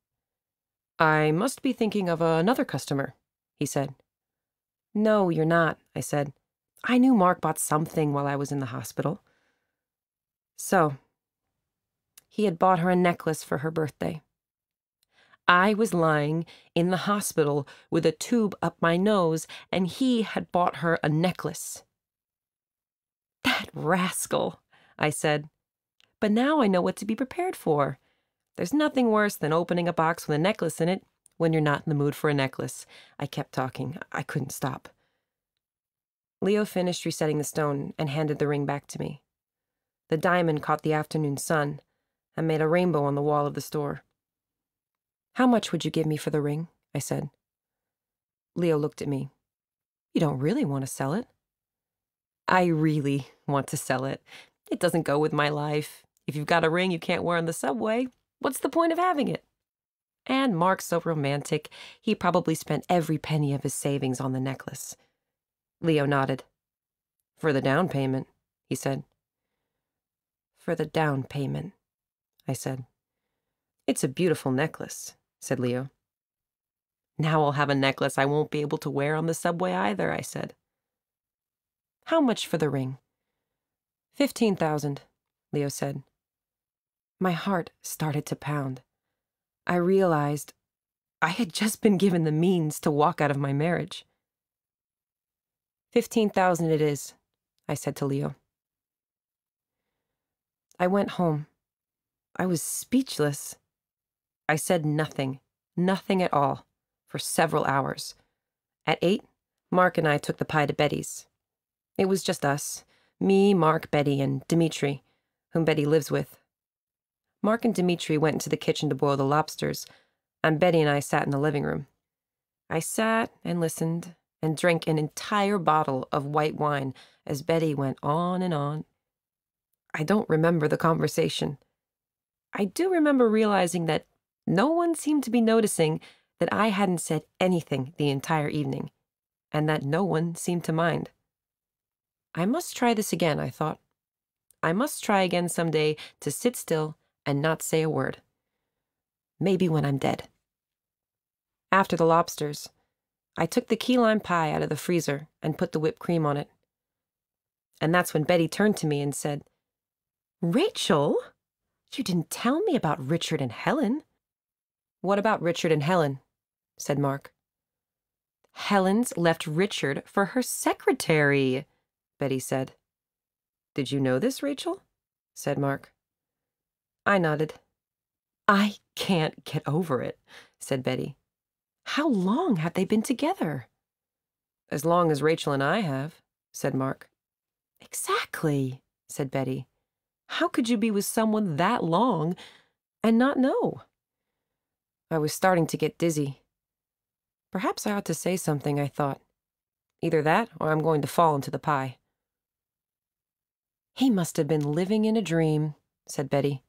I must be thinking of another customer, he said. No, you're not, I said. I knew Mark bought something while I was in the hospital. So, he had bought her a necklace for her birthday. I was lying in the hospital with a tube up my nose, and he had bought her a necklace. That rascal, I said. But now I know what to be prepared for. There's nothing worse than opening a box with a necklace in it when you're not in the mood for a necklace. I kept talking. I couldn't stop. Leo finished resetting the stone and handed the ring back to me. The diamond caught the afternoon sun and made a rainbow on the wall of the store. How much would you give me for the ring? I said. Leo looked at me. You don't really want to sell it? I really want to sell it. It doesn't go with my life. If you've got a ring you can't wear on the subway, What's the point of having it? And Mark's so romantic, he probably spent every penny of his savings on the necklace. Leo nodded. For the down payment, he said. For the down payment, I said. It's a beautiful necklace, said Leo. Now I'll have a necklace I won't be able to wear on the subway either, I said. How much for the ring? Fifteen thousand, Leo said. My heart started to pound. I realized I had just been given the means to walk out of my marriage. Fifteen thousand it is, I said to Leo. I went home. I was speechless. I said nothing, nothing at all, for several hours. At eight, Mark and I took the pie to Betty's. It was just us me, Mark, Betty, and Dimitri, whom Betty lives with. Mark and Dimitri went into the kitchen to boil the lobsters, and Betty and I sat in the living room. I sat and listened and drank an entire bottle of white wine as Betty went on and on. I don't remember the conversation. I do remember realizing that no one seemed to be noticing that I hadn't said anything the entire evening, and that no one seemed to mind. I must try this again, I thought. I must try again some day to sit still and not say a word. Maybe when I'm dead. After the lobsters, I took the key lime pie out of the freezer and put the whipped cream on it. And that's when Betty turned to me and said, Rachel, you didn't tell me about Richard and Helen. What about Richard and Helen? said Mark. Helen's left Richard for her secretary, Betty said. Did you know this, Rachel? said Mark. I nodded. I can't get over it, said Betty. How long have they been together? As long as Rachel and I have, said Mark. Exactly, said Betty. How could you be with someone that long and not know? I was starting to get dizzy. Perhaps I ought to say something, I thought. Either that, or I'm going to fall into the pie. He must have been living in a dream, said Betty.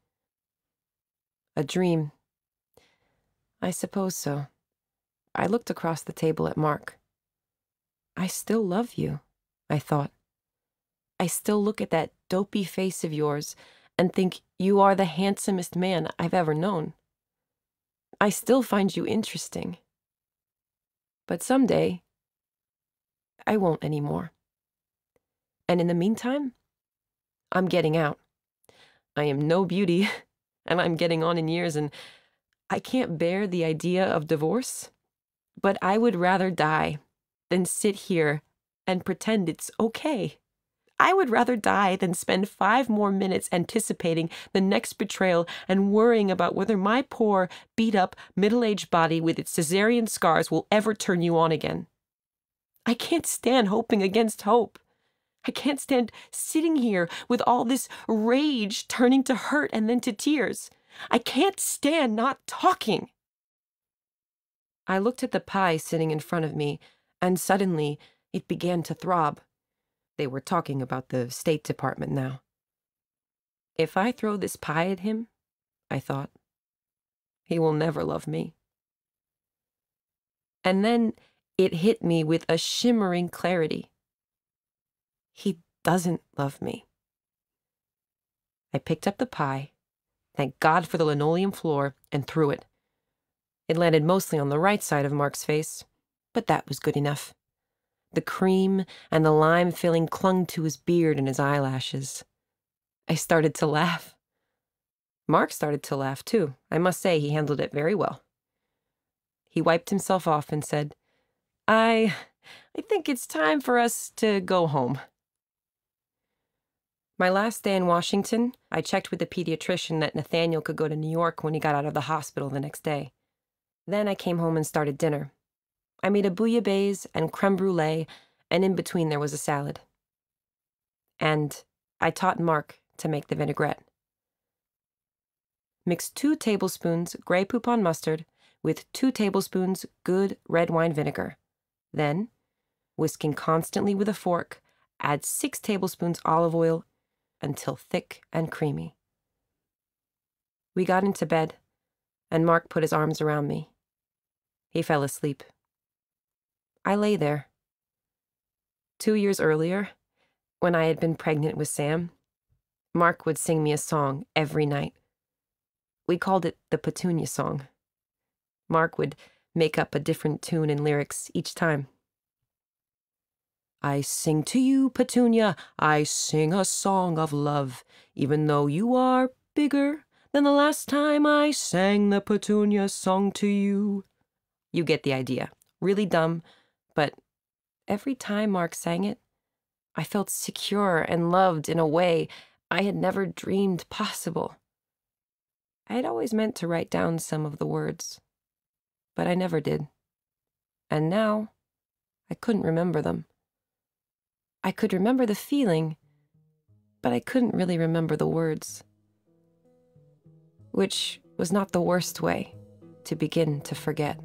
A dream. I suppose so. I looked across the table at Mark. I still love you, I thought. I still look at that dopey face of yours and think you are the handsomest man I've ever known. I still find you interesting. But someday, I won't anymore. And in the meantime, I'm getting out. I am no beauty. and I'm getting on in years and I can't bear the idea of divorce, but I would rather die than sit here and pretend it's okay. I would rather die than spend five more minutes anticipating the next betrayal and worrying about whether my poor, beat up, middle aged body with its cesarean scars will ever turn you on again. I can't stand hoping against hope. I can't stand sitting here with all this rage turning to hurt and then to tears. I can't stand not talking. I looked at the pie sitting in front of me, and suddenly it began to throb. They were talking about the State Department now. If I throw this pie at him, I thought, he will never love me. And then it hit me with a shimmering clarity. He doesn't love me. I picked up the pie, thank God for the linoleum floor, and threw it. It landed mostly on the right side of Mark's face, but that was good enough. The cream and the lime filling clung to his beard and his eyelashes. I started to laugh. Mark started to laugh too. I must say he handled it very well. He wiped himself off and said, I. I think it's time for us to go home. My last day in Washington, I checked with the pediatrician that Nathaniel could go to New York when he got out of the hospital the next day. Then I came home and started dinner. I made a bouillabaisse and creme brulee, and in between there was a salad. And I taught Mark to make the vinaigrette. Mix two tablespoons Grey Poupon mustard with two tablespoons good red wine vinegar. Then, whisking constantly with a fork, add six tablespoons olive oil until thick and creamy. We got into bed, and Mark put his arms around me. He fell asleep. I lay there. Two years earlier, when I had been pregnant with Sam, Mark would sing me a song every night. We called it the Petunia Song. Mark would make up a different tune and lyrics each time. I sing to you, Petunia, I sing a song of love, even though you are bigger than the last time I sang the Petunia song to you. You get the idea. Really dumb, but every time Mark sang it, I felt secure and loved in a way I had never dreamed possible. I had always meant to write down some of the words, but I never did. And now, I couldn't remember them. I could remember the feeling, but I couldn't really remember the words. Which was not the worst way to begin to forget.